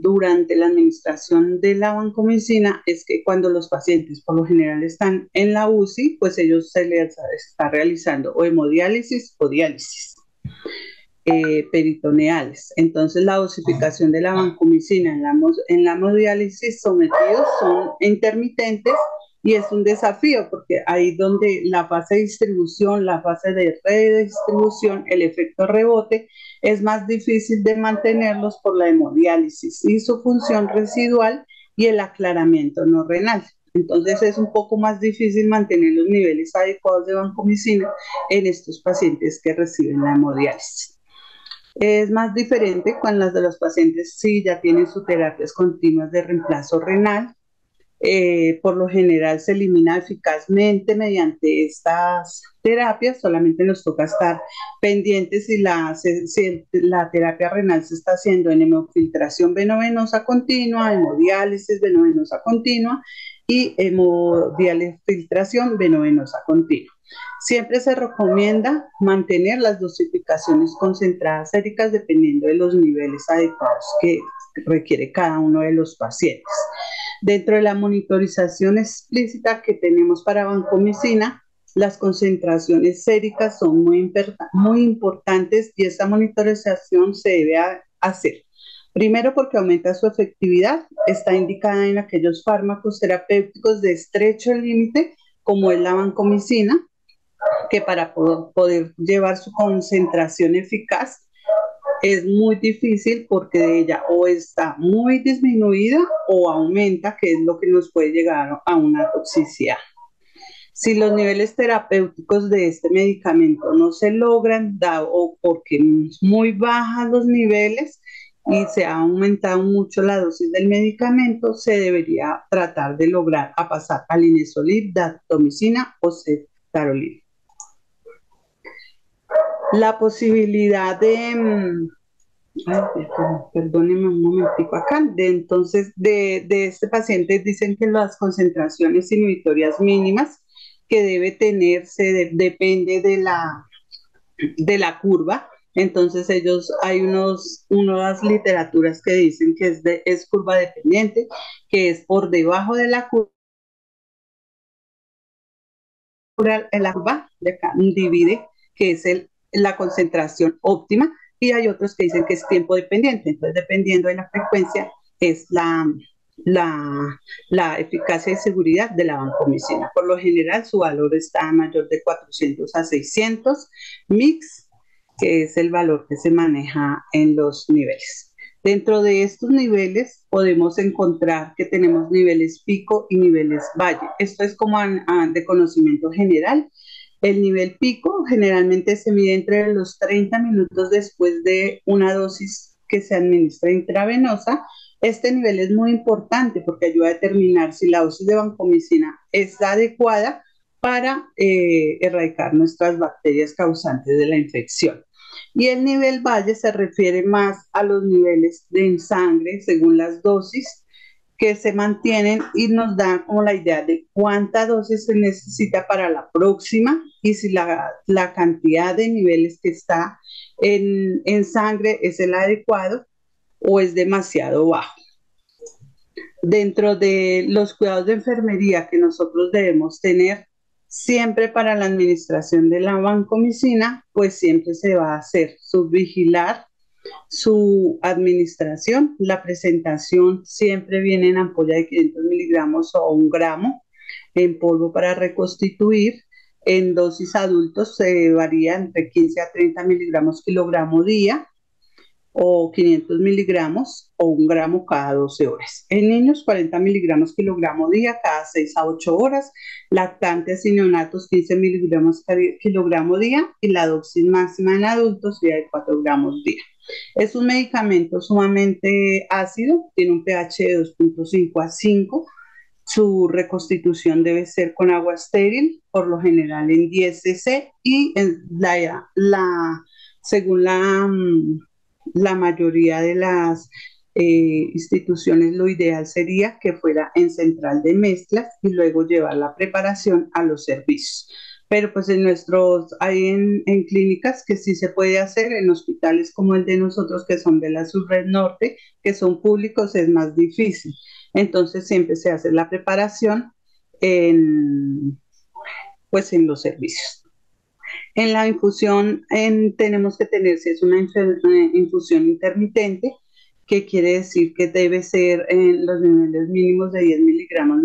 [SPEAKER 4] durante la administración de la vancomicina es que cuando los pacientes por lo general están en la UCI, pues ellos se les está realizando o hemodiálisis o diálisis eh, peritoneales. Entonces la dosificación de la vancomicina en la, en la hemodiálisis sometidos son intermitentes y es un desafío porque ahí donde la fase de distribución, la fase de redistribución, el efecto rebote, es más difícil de mantenerlos por la hemodiálisis y su función residual y el aclaramiento no renal. Entonces es un poco más difícil mantener los niveles adecuados de vancomicina en estos pacientes que reciben la hemodiálisis. Es más diferente con las de los pacientes si ya tienen sus terapias continuas de reemplazo renal eh, por lo general se elimina eficazmente mediante estas terapias, solamente nos toca estar pendientes si la, terapia renal se está haciendo en hemofiltración venovenosa continua, hemodiálisis venovenosa continua y hemodialifiltración venovenosa continua. Siempre se recomienda mantener las dosificaciones concentradas séricas dependiendo de los niveles adecuados que requiere cada uno de los pacientes. Dentro de la monitorización explícita que tenemos para vancomicina, las concentraciones séricas son muy, muy importantes y esta monitorización se debe hacer. Primero porque aumenta su efectividad, está indicada en aquellos fármacos terapéuticos de estrecho límite, como es la vancomicina, que para poder llevar su concentración eficaz es muy difícil porque ella o está muy disminuida o aumenta, que es lo que nos puede llegar a una toxicidad. Si los niveles terapéuticos de este medicamento no se logran, dado o porque muy bajas los niveles y se ha aumentado mucho la dosis del medicamento, se debería tratar de lograr pasar al inesolid, datomicina o cetarolina la posibilidad de, mm, perdónenme un momentico acá, de entonces de, este paciente dicen que las concentraciones inhibitorias mínimas que debe tenerse depende de la, de la curva. Entonces ellos, hay unos, unas literaturas que dicen que es, de, es curva dependiente, que es por debajo de la curva la curva de acá, divide, que es el la concentración óptima y hay otros que dicen que es tiempo dependiente. Entonces, dependiendo de la frecuencia, es la, la, la eficacia y seguridad de la vancomicina. Por lo general, su valor está mayor de 400 a 600 mix, que es el valor que se maneja en los niveles. Dentro de estos niveles podemos encontrar que tenemos niveles pico y niveles valle. Esto es como de conocimiento general el nivel pico generalmente se mide entre los 30 minutos después de una dosis que se administra intravenosa. Este nivel es muy importante porque ayuda a determinar si la dosis de vancomicina es adecuada para eh, erradicar nuestras bacterias causantes de la infección. Y el nivel valle se refiere más a los niveles de en sangre según las dosis que se mantienen y nos da como la idea de cuánta dosis se necesita para la próxima y si la, la cantidad de niveles que está en, en sangre es el adecuado o es demasiado bajo. Dentro de los cuidados de enfermería que nosotros debemos tener siempre para la administración de la vancomicina, pues siempre se va a hacer subvigilar su administración, la presentación siempre viene en ampolla de 500 miligramos o un gramo en polvo para reconstituir. En dosis adultos se varía entre 15 a 30 miligramos kilogramo día o 500 miligramos o un gramo cada 12 horas. En niños 40 miligramos kilogramo día cada 6 a 8 horas, lactantes y neonatos 15 miligramos kilogramo día y la dosis máxima en adultos sería de 4 gramos día. Es un medicamento sumamente ácido, tiene un pH de 2.5 a 5. Su reconstitución debe ser con agua estéril, por lo general en 10 cc y en la, según la, mm, la mayoría de las eh, instituciones, lo ideal sería que fuera en central de mezclas y luego llevar la preparación a los servicios pero pues en nuestros, hay en, clínicas que sí se puede hacer, en hospitales como el de nosotros, que son de la subred norte, que son públicos, es más difícil. Entonces siempre se hace la preparación en, pues en los servicios. En la infusión tenemos que tener, si es una infusión intermitente, que quiere decir que debe ser en los niveles mínimos de 10 miligramos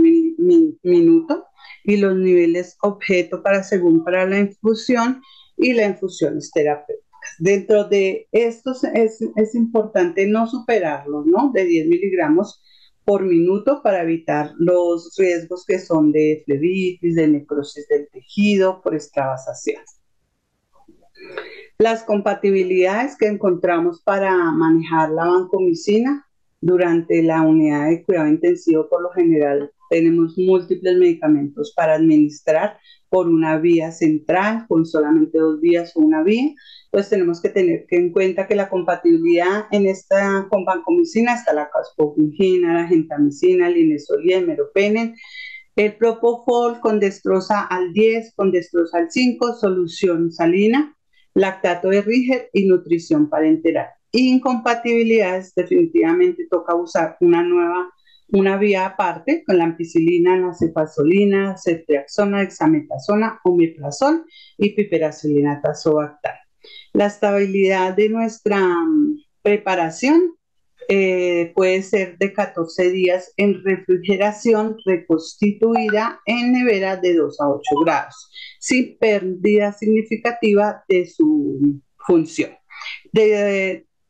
[SPEAKER 4] minuto y los niveles objeto para según para la infusión y la infusión terapéutica. Dentro de estos es, es importante no superarlo, ¿no? De 10 miligramos por minuto para evitar los riesgos que son de flebitis, de necrosis del tejido por extravasación. Las compatibilidades que encontramos para manejar la vancomicina durante la unidad de cuidado intensivo, por lo general tenemos múltiples medicamentos para administrar por una vía central, con solamente dos vías o una vía. Entonces tenemos que tener en cuenta que la compatibilidad en esta con vancomicina está la caspofungina, la gentamicina, el inesolía, el meropenem, el propofol con destroza al 10, con destroza al 5, solución salina, lactato de Riger y nutrición parenteral. Incompatibilidades, definitivamente toca usar una nueva, una vía aparte con la ampicilina, la cefazolina, ceftriaxona, hexametazona, omeprazol y piperacilina tazobactam. La estabilidad de nuestra mm, preparación eh, puede ser de 14 días en refrigeración reconstituida en nevera de 2 a 8 grados, sin pérdida significativa de su función.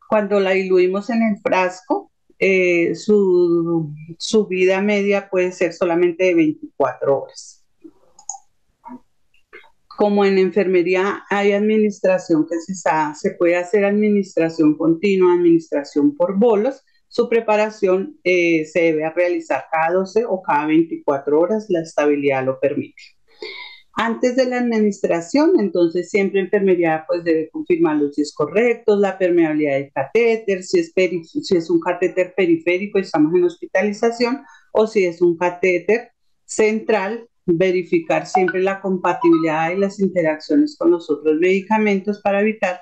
[SPEAKER 4] cuando la diluimos en el frasco, eh, su, su vida media puede ser solamente de 24 horas como en enfermería hay administración que se, se puede hacer administración continua, administración por bolos, su preparación eh, se debe realizar cada 12 o cada 24 horas, la estabilidad lo permite. Antes de la administración, entonces siempre enfermería pues debe confirmar los si es correctos, la permeabilidad del catéter, si es, si es un catéter periférico, estamos en hospitalización, o si es un catéter central, verificar siempre la compatibilidad y las interacciones con los otros medicamentos para evitar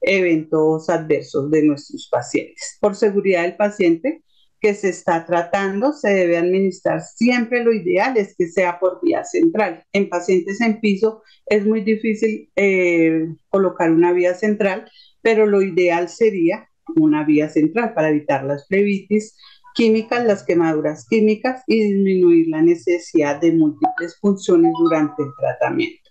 [SPEAKER 4] eventos adversos de nuestros pacientes. Por seguridad del paciente que se está tratando, se debe administrar siempre lo ideal es que sea por vía central. En pacientes en piso es muy difícil eh, colocar una vía central, pero lo ideal sería una vía central para evitar las flebitis, químicas, las quemaduras químicas y disminuir la necesidad de múltiples funciones durante el tratamiento.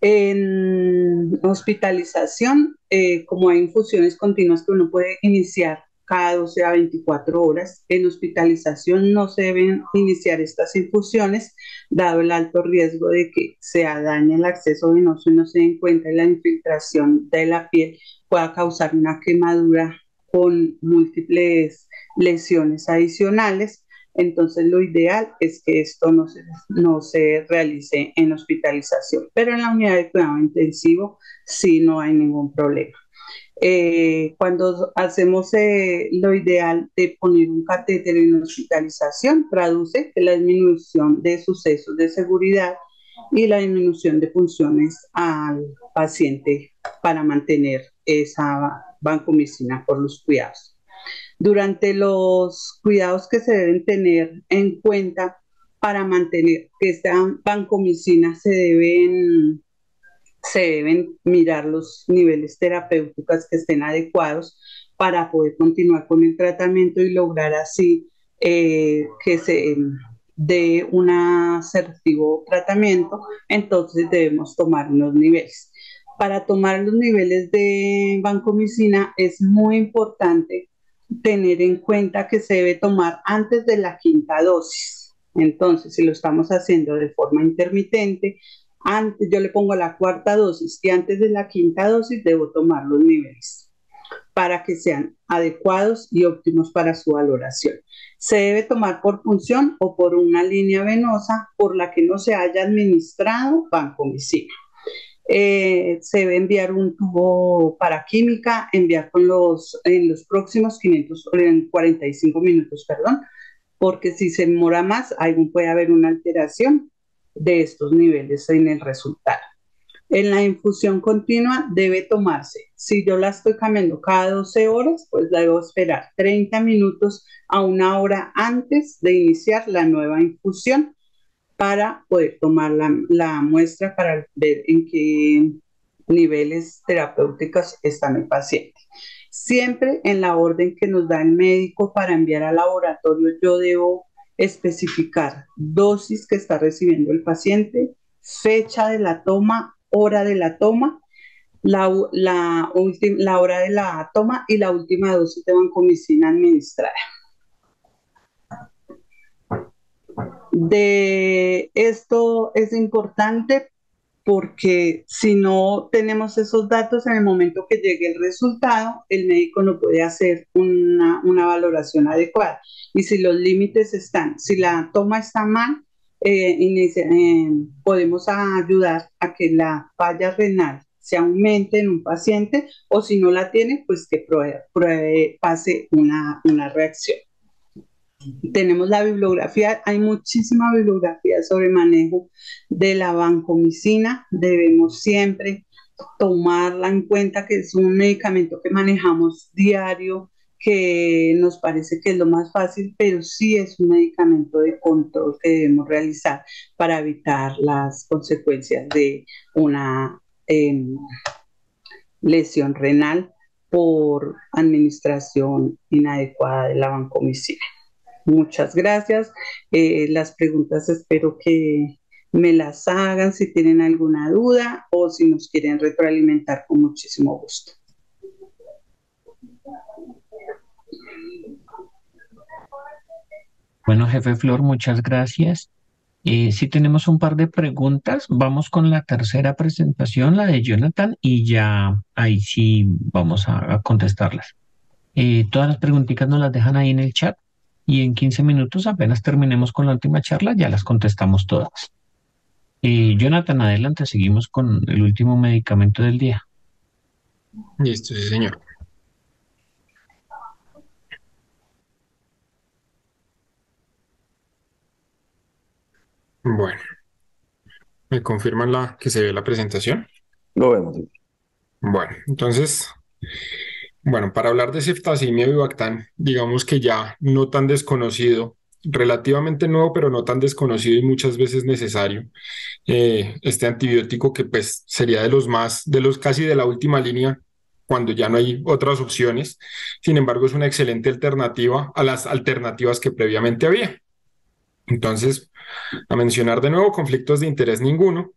[SPEAKER 4] En hospitalización, eh, como hay infusiones continuas que uno puede iniciar cada 12 a 24 horas, en hospitalización no se deben iniciar estas infusiones, dado el alto riesgo de que se dañe el acceso venoso y no se den cuenta de la infiltración de la piel pueda causar una quemadura con múltiples lesiones adicionales. Entonces lo ideal es que esto no se, no se realice en hospitalización, pero en la unidad de cuidado intensivo sí no hay ningún problema. Eh, cuando hacemos eh, lo ideal de poner un catéter en hospitalización, traduce que la disminución de sucesos de seguridad y la disminución de funciones al paciente para mantener esa vancomicina por los cuidados. Durante los cuidados que se deben tener en cuenta para mantener que esta vancomicina se deben, se deben mirar los niveles terapéuticos que estén adecuados para poder continuar con el tratamiento y lograr así eh, que se dé un asertivo tratamiento, entonces debemos tomar unos niveles. Para tomar los niveles de vancomicina es muy importante tener en cuenta que se debe tomar antes de la quinta dosis. Entonces, si lo estamos haciendo de forma intermitente, antes yo le pongo la cuarta dosis y antes de la quinta dosis debo tomar los niveles para que sean adecuados y óptimos para su valoración. Se debe tomar por punción o por una línea venosa por la que no se haya administrado vancomicina. Eh, se debe enviar un tubo para química, enviar con los, en los próximos 545 minutos, perdón, porque si se demora más, aún puede haber una alteración de estos niveles en el resultado. En la infusión continua debe tomarse, si yo la estoy cambiando cada 12 horas, pues debo esperar 30 minutos a una hora antes de iniciar la nueva infusión para poder tomar la, muestra para ver en qué niveles terapéuticos está el paciente. Siempre en la orden que nos da el médico para enviar al laboratorio, yo debo especificar dosis que está recibiendo el paciente, fecha de la toma, hora de la toma, la, la, la hora de la toma y la última dosis de vancomicina administrada. De esto es importante porque si no tenemos esos datos en el momento que llegue el resultado, el médico no puede hacer una, valoración adecuada. Y si los límites están, si la toma está mal, eh, eh, podemos ayudar a que la falla renal se aumente en un paciente o si no la tiene, pues que pase una, una reacción. Tenemos la bibliografía, hay muchísima bibliografía sobre manejo de la vancomicina. Debemos siempre tomarla en cuenta que es un medicamento que manejamos diario, que nos parece que es lo más fácil, pero sí es un medicamento de control que debemos realizar para evitar las consecuencias de una em, lesión renal por administración inadecuada de la vancomicina. Muchas gracias. Eh, las preguntas espero que me las hagan si tienen alguna duda o si nos quieren retroalimentar con muchísimo gusto.
[SPEAKER 1] Bueno, jefe Flor, muchas gracias. Eh, si tenemos un par de preguntas, vamos con la tercera presentación, la de Jonathan, y ya ahí sí vamos a, contestarlas. Eh, todas las preguntitas nos las dejan ahí en el chat y en 15 minutos, apenas terminemos con la última charla, ya las contestamos todas. Eh, Jonathan, adelante, seguimos con el último medicamento del día.
[SPEAKER 3] Listo, sí, señor. Bueno, ¿me confirman la que se ve la presentación?
[SPEAKER 2] Lo vemos.
[SPEAKER 3] Bueno, entonces bueno, para hablar de ceftasimia bivactán, digamos que ya no tan desconocido, relativamente nuevo, pero no tan desconocido y muchas veces necesario. Eh, este antibiótico que pues sería de los más, de los casi de la última línea cuando ya no hay otras opciones. Sin embargo, es una excelente alternativa a las alternativas que previamente había. Entonces, a mencionar de nuevo, conflictos de interés ninguno.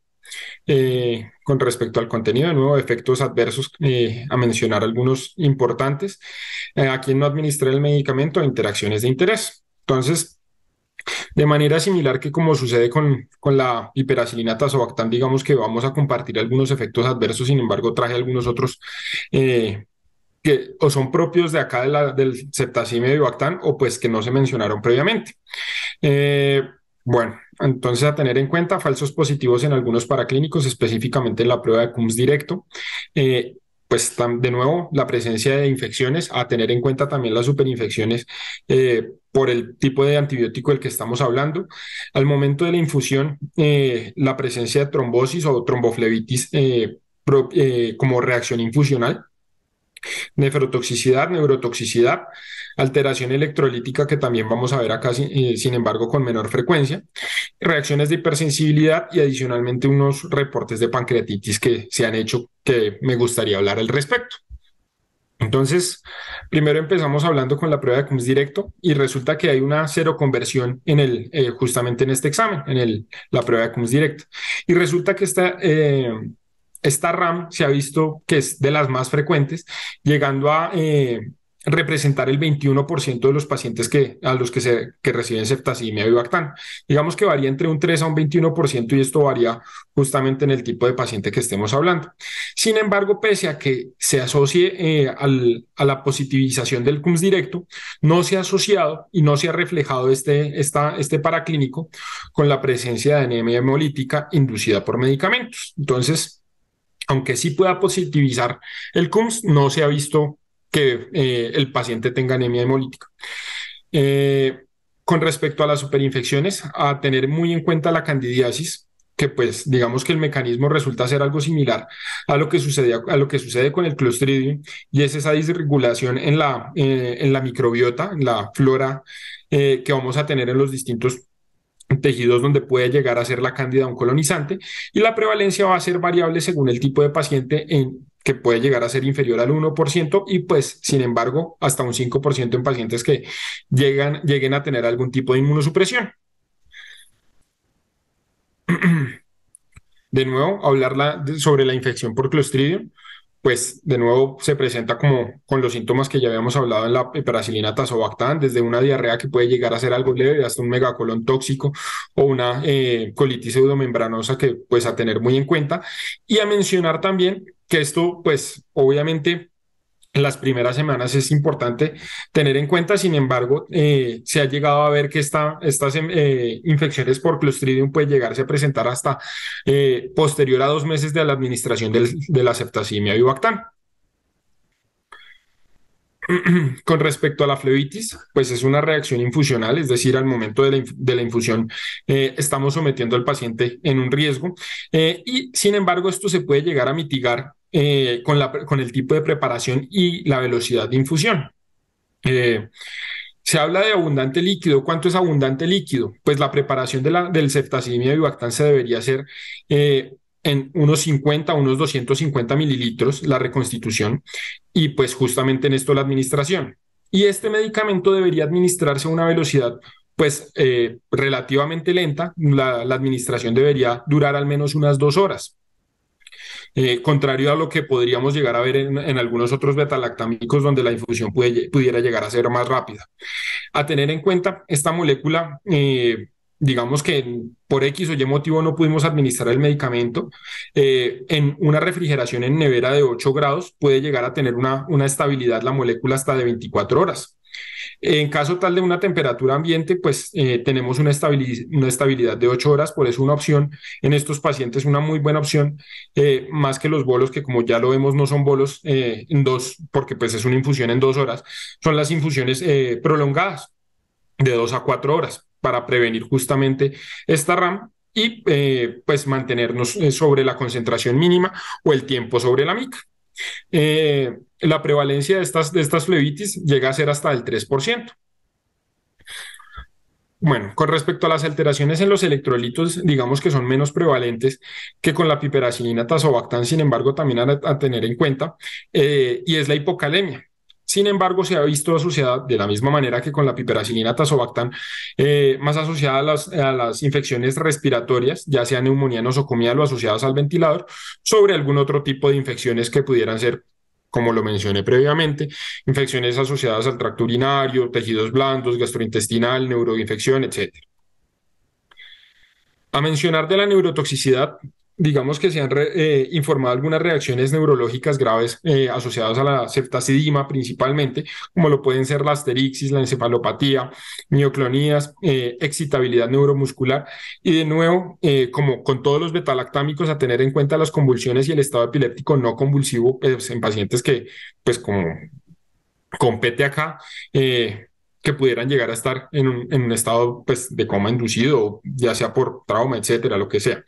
[SPEAKER 3] Eh, con respecto al contenido, de nuevo, efectos adversos, eh, a mencionar algunos importantes. Eh, a quien no administra el medicamento, interacciones de interés. Entonces, de manera similar que como sucede con, con la hiperacilina tazobactam, digamos que vamos a compartir algunos efectos adversos, sin embargo, traje algunos otros que o son propios de acá del septacimia y o pues que no se mencionaron previamente. Bueno, entonces a tener en cuenta falsos positivos en algunos paraclínicos, específicamente en la prueba de CUMS directo. Eh, pues de nuevo, la presencia de infecciones, a tener en cuenta también las superinfecciones eh, por el tipo de antibiótico del que estamos hablando. Al momento de la infusión, eh, la presencia de trombosis o tromboflebitis como reacción infusional nefrotoxicidad, neurotoxicidad, alteración electrolítica que también vamos a ver acá, eh, sin embargo, con menor frecuencia, reacciones de hipersensibilidad y adicionalmente unos reportes de pancreatitis que se han hecho que me gustaría hablar al respecto. Entonces, primero empezamos hablando con la prueba de CUMS directo y resulta que hay una cero conversión en el, eh, justamente en este examen, en el, la prueba de CUMS directo. Y resulta que esta, eh, esta RAM se ha visto que es de las más frecuentes, llegando a representar el 21% de los pacientes que, a los que, se, que reciben ceftasimia bivactán. Digamos que varía entre un 3 a un 21% y esto varía justamente en el tipo de paciente que estemos hablando. Sin embargo, pese a que se asocie eh, a la positivización del CUMS directo, no se ha asociado y no se ha reflejado este, esta, este paraclínico con la presencia de anemia hemolítica inducida por medicamentos. Entonces, aunque sí pueda positivizar el CUMS, no se ha visto que eh, el paciente tenga anemia hemolítica. Eh, con respecto a las superinfecciones, a tener muy en cuenta la candidiasis, que pues digamos que el mecanismo resulta ser algo similar a lo que sucede, a lo que sucede con el Clostridium y es esa disregulación en la, eh, en la microbiota, en la flora que vamos a tener en los distintos tejidos donde puede llegar a ser la cándida un colonizante y la prevalencia va a ser variable según el tipo de paciente en, que puede llegar a ser inferior al 1% y pues sin embargo hasta un 5% en pacientes que llegan, lleguen a tener algún tipo de inmunosupresión. De nuevo, hablar sobre la infección por Clostridium pues de nuevo se presenta como con los síntomas que ya habíamos hablado en la hiperacilina tazobactam, desde una diarrea que puede llegar a ser algo leve hasta un megacolón tóxico o una eh, colitis pseudomembranosa que pues a tener muy en cuenta. Y a mencionar también que esto pues obviamente en las primeras semanas es importante tener en cuenta, sin embargo, eh, se ha llegado a ver que esta, estas eh, infecciones por Clostridium puede llegarse a presentar hasta eh, posterior a dos meses de la administración de la ceftazimia bivactam. Con respecto a la flebitis, pues es una reacción infusional, es decir, al momento de la, infusión estamos sometiendo al paciente en un riesgo y sin embargo esto se puede llegar a mitigar eh, con, el tipo de preparación y la velocidad de infusión. Eh, se habla de abundante líquido. ¿Cuánto es abundante líquido? Pues la preparación de la, del ceftazidimia bivactam se debería hacer eh, en unos 50, unos 250 mililitros la reconstitución y pues justamente en esto la administración. Y este medicamento debería administrarse a una velocidad pues relativamente lenta. La administración debería durar al menos unas dos horas. Eh, contrario a lo que podríamos llegar a ver en, algunos otros betalactámicos donde la infusión pudiera llegar a ser más rápida. A tener en cuenta, esta molécula, eh, digamos que por X o Y motivo no pudimos administrar el medicamento, eh, en una refrigeración en nevera de 8 grados puede llegar a tener una, una estabilidad la molécula hasta de 24 horas. En caso tal de una temperatura ambiente, pues eh, tenemos una, estabilidad de 8 horas, por eso una opción en estos pacientes, una muy buena opción, eh, más que los bolos, que como ya lo vemos no son bolos eh, en dos, porque pues es una infusión en dos horas, son las infusiones prolongadas de 2 a 4 horas para prevenir justamente esta RAM y pues mantenernos sobre la concentración mínima o el tiempo sobre la mica. Eh, la prevalencia de estas, de flebitis llega a ser hasta el 3%. Bueno, con respecto a las alteraciones en los electrolitos, digamos que son menos prevalentes que con la piperacilina tazobactam, sin embargo, también a, tener en cuenta, eh, y es la hipocalemia. Sin embargo, se ha visto asociada de la misma manera que con la piperacilina tazobactam, eh, más asociada a las, a las, infecciones respiratorias, ya sea neumonía nosocomial o asociadas al ventilador, sobre algún otro tipo de infecciones que pudieran ser como lo mencioné previamente, infecciones asociadas al tracto urinario, tejidos blandos, gastrointestinal, neuroinfección, etc. A mencionar de la neurotoxicidad, digamos que se han eh, informado algunas reacciones neurológicas graves eh, asociadas a la ceftazidima principalmente, como lo pueden ser la asterixis, la encefalopatía, mioclonías, eh, excitabilidad neuromuscular y de nuevo, como con todos los betalactámicos, a tener en cuenta las convulsiones y el estado epiléptico no convulsivo pues, en pacientes que, pues como compete acá, que pudieran llegar a estar en un, en un estado pues, de coma inducido, ya sea por trauma, etcétera, lo que sea.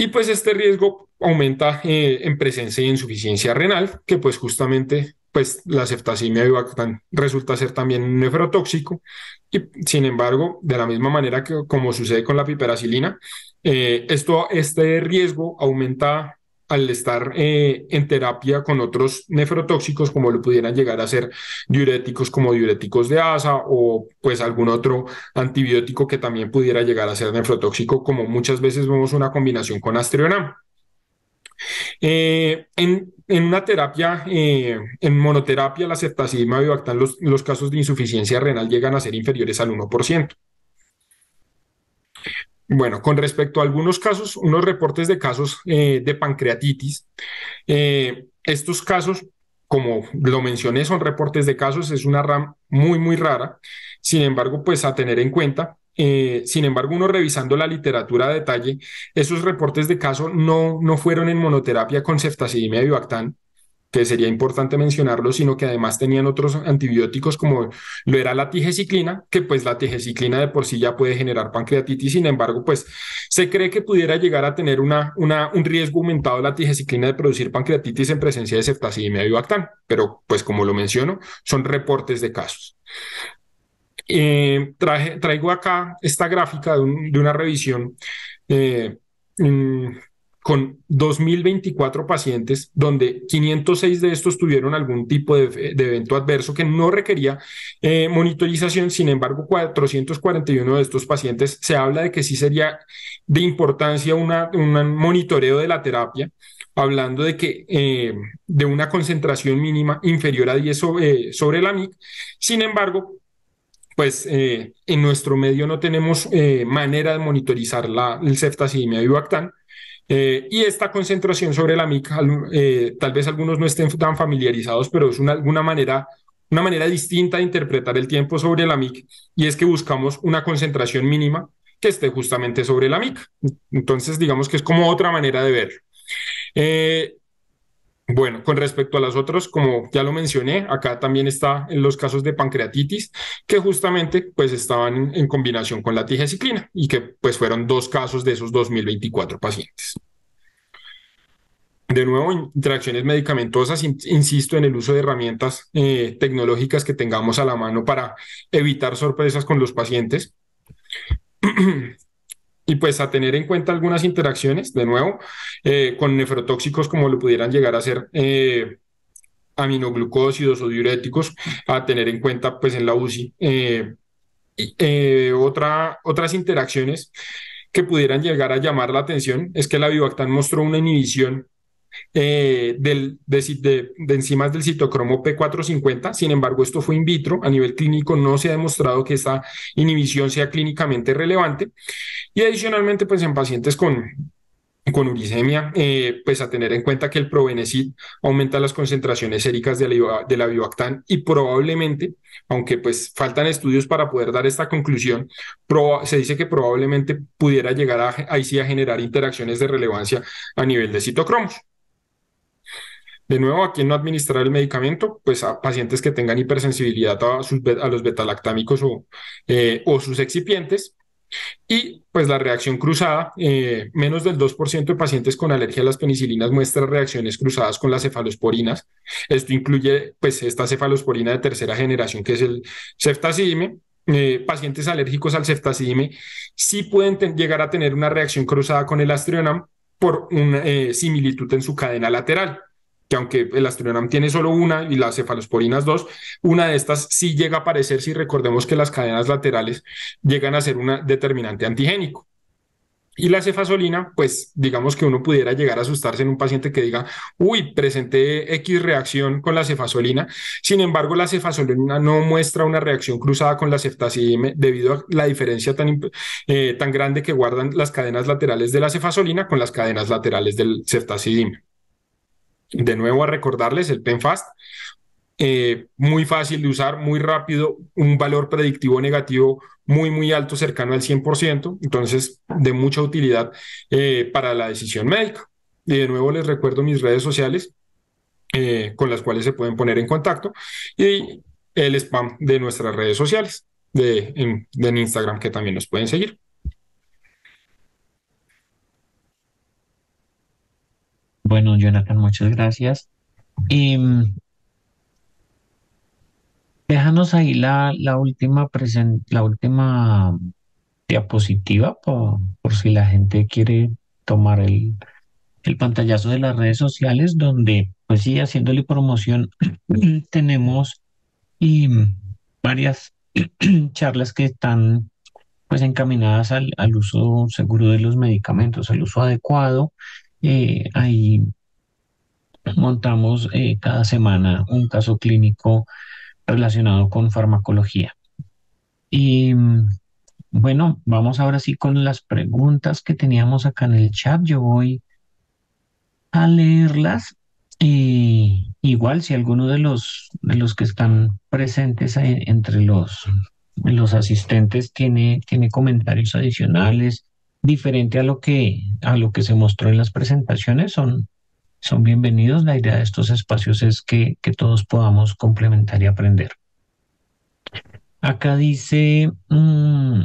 [SPEAKER 3] Y pues este riesgo aumenta eh, en presencia y insuficiencia renal, que pues justamente pues la ceftazimia bivactam resulta ser también nefrotóxico. Y sin embargo, de la misma manera que como sucede con la piperacilina, eh, esto, este riesgo aumenta al estar eh, en terapia con otros nefrotóxicos, como lo pudieran llegar a ser diuréticos como diuréticos de asa o pues algún otro antibiótico que también pudiera llegar a ser nefrotóxico, como muchas veces vemos una combinación con astrionam. Eh, en, en, una terapia, eh, en monoterapia, la ceftazidima bivactam, los, los casos de insuficiencia renal llegan a ser inferiores al 1%. Bueno, con respecto a algunos casos, unos reportes de casos eh, de pancreatitis, eh, estos casos, como lo mencioné, son reportes de casos, es una RAM muy, muy rara. Sin embargo, pues a tener en cuenta, eh, sin embargo, uno revisando la literatura a detalle, esos reportes de caso no, no fueron en monoterapia con ceftazidimia bivactam, que sería importante mencionarlo, sino que además tenían otros antibióticos como lo era la tigeciclina, que pues la tigeciclina de por sí ya puede generar pancreatitis, sin embargo, pues se cree que pudiera llegar a tener una, un riesgo aumentado la tigeciclina de producir pancreatitis en presencia de ceftazidimia bivactam, pero pues como lo menciono, son reportes de casos. eh, traigo acá esta gráfica de una revisión eh, con 2.024 pacientes, donde 506 de estos tuvieron algún tipo de, evento adverso que no requería eh, monitorización. Sin embargo, 441 de estos pacientes se habla de que sí sería de importancia un monitoreo de la terapia, hablando de que eh, de una concentración mínima inferior a 10 sobre, sobre la MIC. Sin embargo, pues eh, en nuestro medio no tenemos eh, manera de monitorizar la, el ceftazidimia Vivactan. Eh, y esta concentración sobre la MIC, eh, tal vez algunos no estén tan familiarizados, pero es una, manera, una manera distinta de interpretar el tiempo sobre la MIC, y es que buscamos una concentración mínima que esté justamente sobre la MIC. Entonces, digamos que es como otra manera de ver. Eh, bueno, con respecto a las otras, como ya lo mencioné, acá también está en los casos de pancreatitis, que justamente pues estaban en combinación con la tigecyclina y que pues fueron dos casos de esos 2024 pacientes. De nuevo, interacciones medicamentosas, insisto en el uso de herramientas eh, tecnológicas que tengamos a la mano para evitar sorpresas con los pacientes. Y pues a tener en cuenta algunas interacciones, de nuevo, eh, con nefrotóxicos como lo pudieran llegar a ser eh, aminoglucósidos o diuréticos, a tener en cuenta pues en la UCI. Eh, otra, otras interacciones que pudieran llegar a llamar la atención es que la Vivactan mostró una inhibición eh, del, de, de, enzimas del citocromo P450. Sin embargo, esto fue in vitro. A nivel clínico no se ha demostrado que esta inhibición sea clínicamente relevante. Y adicionalmente, pues en pacientes con con uricemia, eh, pues a tener en cuenta que el probenecid aumenta las concentraciones séricas de la, de la bivactan y probablemente, aunque pues faltan estudios para poder dar esta conclusión, se dice que probablemente pudiera llegar a, ahí sí a generar interacciones de relevancia a nivel de citocromos. De nuevo, ¿a quién no administrar el medicamento? Pues a pacientes que tengan hipersensibilidad a, a los betalactámicos o, eh, o sus excipientes. Y pues la reacción cruzada, eh, menos del 2% de pacientes con alergia a las penicilinas muestran reacciones cruzadas con las cefalosporinas. Esto incluye pues esta cefalosporina de tercera generación que es el ceftazidime. Eh, pacientes alérgicos al ceftazidime sí pueden llegar a tener una reacción cruzada con el astrionam por una similitud en su cadena lateral que aunque el astronam tiene solo una y las cefalosporinas dos, una de estas sí llega a aparecer si recordemos que las cadenas laterales llegan a ser un determinante antigénico. Y la cefasolina, pues digamos que uno pudiera llegar a asustarse en un paciente que diga, uy, presenté X reacción con la cefasolina. Sin embargo, la cefasolina no muestra una reacción cruzada con la ceftazidime debido a la diferencia tan, eh, tan grande que guardan las cadenas laterales de la cefasolina con las cadenas laterales del ceftazidime. De nuevo a recordarles el PenFast, eh, muy fácil de usar, muy rápido, un valor predictivo negativo muy, muy alto, cercano al 100%, entonces de mucha utilidad eh, para la decisión médica. Y de nuevo les recuerdo mis redes sociales eh, con las cuales se pueden poner en contacto y el spam de nuestras redes sociales, de, en, Instagram que también nos pueden seguir.
[SPEAKER 1] Bueno, Jonathan, muchas gracias. Y mm, déjanos ahí la, la última presen- la última diapositiva por, por si la gente quiere tomar el, el pantallazo de las redes sociales, donde, pues sí, haciéndole promoción, tenemos y mm, varias charlas que están pues encaminadas al, al uso seguro de los medicamentos, al uso adecuado. Eh, ahí montamos eh, cada semana un caso clínico relacionado con farmacología. Y mm, bueno, vamos ahora sí con las preguntas que teníamos acá en el chat. Yo voy a leerlas. Y igual, si alguno de los, de los que están presentes ahí entre los, los asistentes tiene, tiene comentarios adicionales diferente a lo que, a lo que se mostró en las presentaciones, son, son bienvenidos. La idea de estos espacios es que, que todos podamos complementar y aprender. Acá dice mm,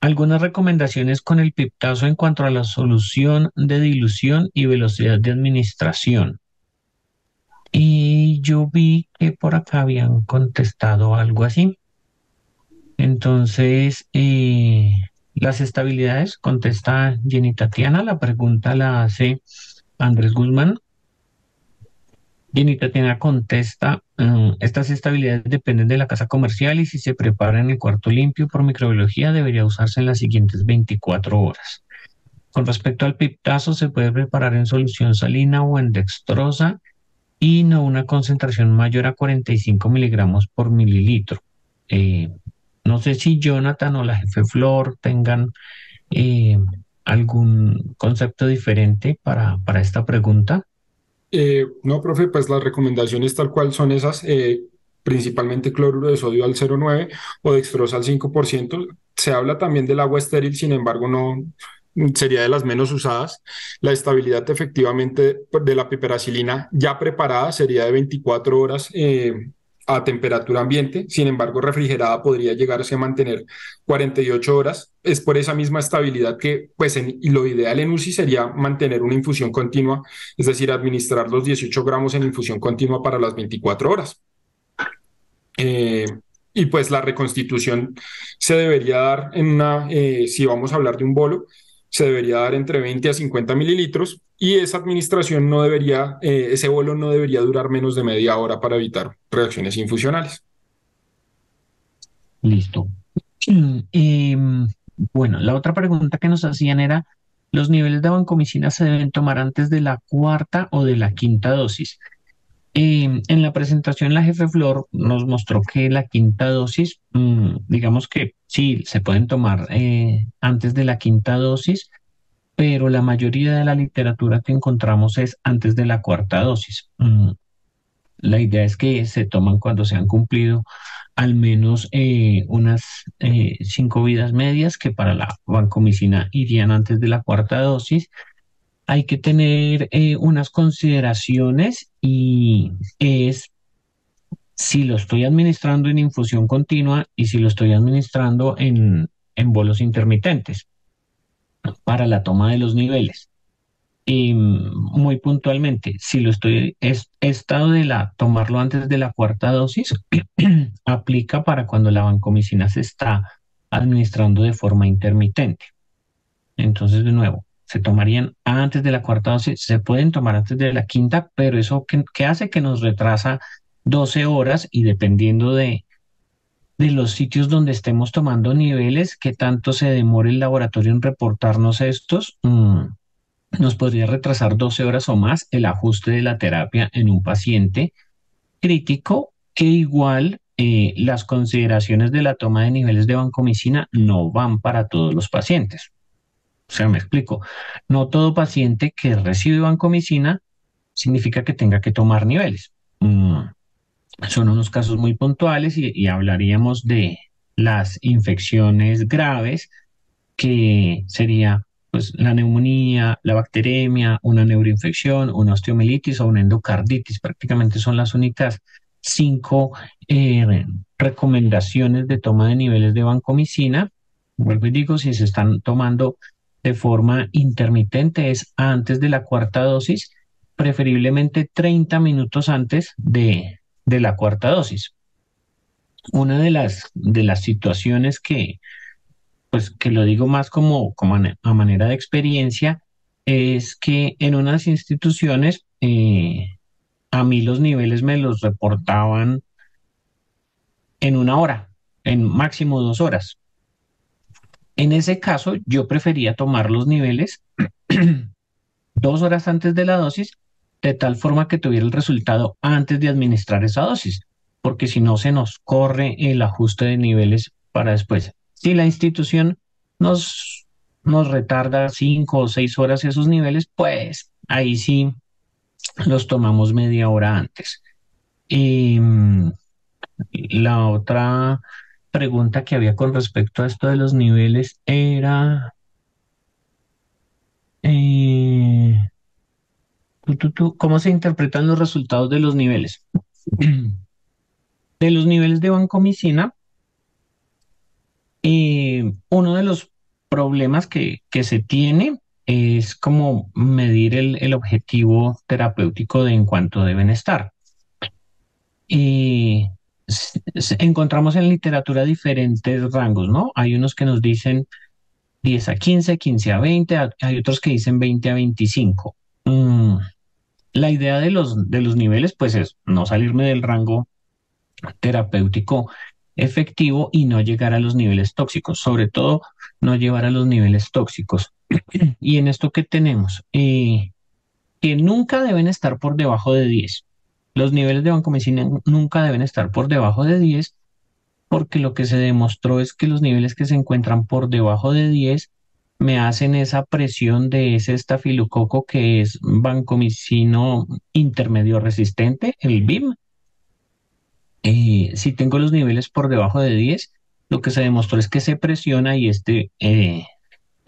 [SPEAKER 1] algunas recomendaciones con el piptazo en cuanto a la solución de dilución y velocidad de administración. Y yo vi que por acá habían contestado algo así. Entonces, eh, las estabilidades, contesta Jenny Tatiana, la pregunta la hace Andrés Guzmán. Jenny Tatiana contesta, mm, estas estabilidades dependen de la casa comercial y si se prepara en el cuarto limpio por microbiología debería usarse en las siguientes 24 horas. Con respecto al piptazo, se puede preparar en solución salina o en dextrosa y no una concentración mayor a 45 miligramos por mililitro. Eh, no sé si Jonathan o la jefe Flor tengan eh, algún concepto diferente para, para esta pregunta.
[SPEAKER 3] Eh, no, profe, pues las recomendaciones tal cual son esas, eh, principalmente cloruro de sodio al 0,9 o dextrosa al 5%. Se habla también del agua estéril, sin embargo, no sería de las menos usadas. La estabilidad efectivamente de la piperacilina ya preparada sería de 24 horas a temperatura ambiente, sin embargo refrigerada podría llegarse a mantener 48 horas. Es por esa misma estabilidad que, pues, lo ideal en UCI sería mantener una infusión continua, es decir, administrar los 18 gramos en infusión continua para las 24 horas. Eh, y pues la reconstitución se debería dar en una, eh, si vamos a hablar de un bolo, se debería dar entre 20 a 50 mililitros y esa administración no debería, eh, ese bolo no debería durar menos de media hora para evitar reacciones infusionales.
[SPEAKER 1] Listo. Em, bueno, la otra pregunta que nos hacían era, ¿los niveles de vancomicina se deben tomar antes de la cuarta o de la quinta dosis? Em, en la presentación la jefe Flor nos mostró que la quinta dosis, mm, digamos que sí, se pueden tomar eh, antes de la quinta dosis, pero la mayoría de la literatura que encontramos es antes de la cuarta dosis. Mm, la idea es que se toman cuando se han cumplido al menos eh, unas eh, cinco vidas medias que para la vancomicina irían antes de la cuarta dosis. Hay que tener eh, unas consideraciones y es si lo estoy administrando en infusión continua y si lo estoy administrando en, en bolos intermitentes para la toma de los niveles. Y muy puntualmente, si lo estoy, es, estado de la, tomarlo antes de la cuarta dosis, aplica para cuando la vancomicina se está administrando de forma intermitente. Entonces, de nuevo, se tomarían antes de la cuarta dosis, se pueden tomar antes de la quinta, pero eso que, hace que nos retrasa 12 horas y dependiendo de, de los sitios donde estemos tomando niveles, que tanto se demore el laboratorio en reportarnos estos, mm, nos podría retrasar 12 horas o más el ajuste de la terapia en un paciente crítico que igual eh, las consideraciones de la toma de niveles de vancomicina no van para todos los pacientes. O sea, me explico, no todo paciente que recibe vancomicina significa que tenga que tomar niveles. Mm, son unos casos muy puntuales y, hablaríamos de las infecciones graves, que sería pues, la neumonía, la bacteremia, una neuroinfección, una osteomielitis o una endocarditis. Prácticamente son las únicas cinco eh, recomendaciones de toma de niveles de vancomicina. Vuelvo y digo, si se están tomando de forma intermitente es antes de la cuarta dosis, preferiblemente 30 minutos antes de, de la cuarta dosis. Una de las, de las situaciones que, pues que lo digo más como, como a manera de experiencia, es que en unas instituciones eh, a mí los niveles me los reportaban en una hora, en máximo dos horas. En ese caso, yo prefería tomar los niveles dos horas antes de la dosis de tal forma que tuviera el resultado antes de administrar esa dosis, porque si no se nos corre el ajuste de niveles para después. Si la institución nos, nos retarda cinco o seis horas esos niveles, pues ahí sí los tomamos media hora antes. Y mm, la otra pregunta que había con respecto a esto de los niveles era... Eh, ¿Cómo se interpretan los resultados de los niveles? De los niveles de vancomicina, eh, uno de los problemas que, se tiene es como medir el, objetivo terapéutico de en cuanto deben estar. Y encontramos en literatura diferentes rangos, ¿no? Hay unos que nos dicen 10 a 15, 15 a 20, a- hay otros que dicen 20 a 25. Mm, la idea de los, de los niveles, pues es no salirme del rango terapéutico efectivo y no llegar a los niveles tóxicos, sobre todo no llevar a los niveles tóxicos. Y en esto que tenemos, Eh, que nunca deben estar por debajo de 10. Los niveles de vancomicina nunca deben estar por debajo de 10 porque lo que se demostró es que los niveles que se encuentran por debajo de 10 me hacen esa presión de ese estafilococo que es vancomicino intermedio resistente, el BIM. Eh, si tengo los niveles por debajo de 10, lo que se demostró es que se presiona y este eh,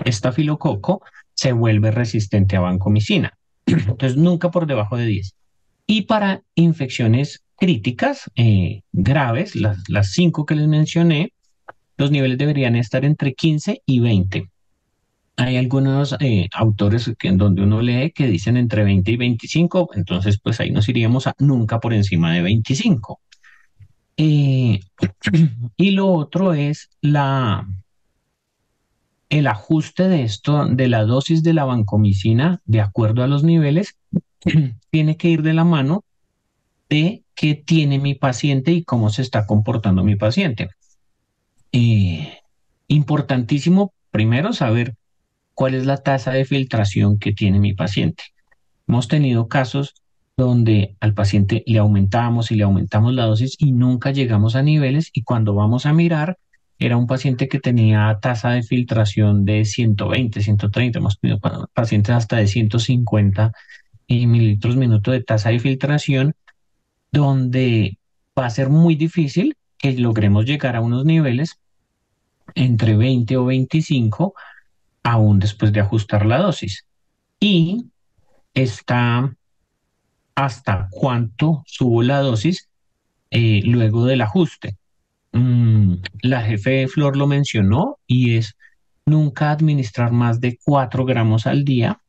[SPEAKER 1] estafilococo se vuelve resistente a vancomicina. Entonces, nunca por debajo de 10. Y para infecciones críticas, eh, graves, las, las cinco que les mencioné, los niveles deberían estar entre 15 y 20. Hay algunos eh, autores en donde uno lee que dicen entre 20 y 25, entonces pues ahí nos iríamos a nunca por encima de 25. Eh, y lo otro es la, el ajuste de esto, de la dosis de la vancomicina, de acuerdo a los niveles, tiene que ir de la mano de qué tiene mi paciente y cómo se está comportando mi paciente. Eh, importantísimo, primero, saber cuál es la tasa de filtración que tiene mi paciente. Hemos tenido casos donde al paciente le aumentamos y le aumentamos la dosis y nunca llegamos a niveles y cuando vamos a mirar era un paciente que tenía tasa de filtración de 120, 130, hemos tenido pa- pacientes hasta de 150 eh, mililitros minuto de tasa de filtración, donde va a ser muy difícil que logremos llegar a unos niveles entre 20 o 25 aún después de ajustar la dosis. Y está hasta cuánto subo la dosis eh, luego del ajuste. Mm, la jefe de Flor lo mencionó y es nunca administrar más de 4 gramos al día.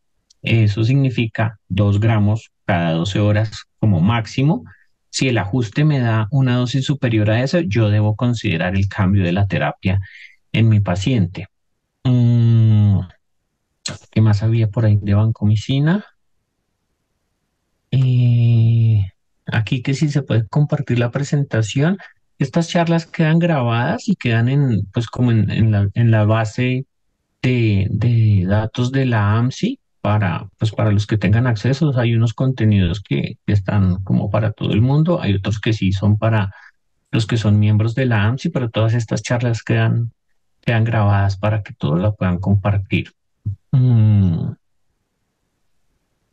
[SPEAKER 1] Eso significa 2 gramos cada 12 horas como máximo. Si el ajuste me da una dosis superior a eso, yo debo considerar el cambio de la terapia en mi paciente. Mm, ¿qué más había por ahí de vancomicina? Eh, aquí que si se puede compartir la presentación. Estas charlas quedan grabadas y quedan en, pues como en, la, base de, datos de la AMSI para, pues para los que tengan acceso. Hay unos contenidos que, que están como para todo el mundo, hay otros que sí son para los que son miembros de la AMSI, pero todas estas charlas quedan, quedan grabadas para que todos la puedan compartir. Mm,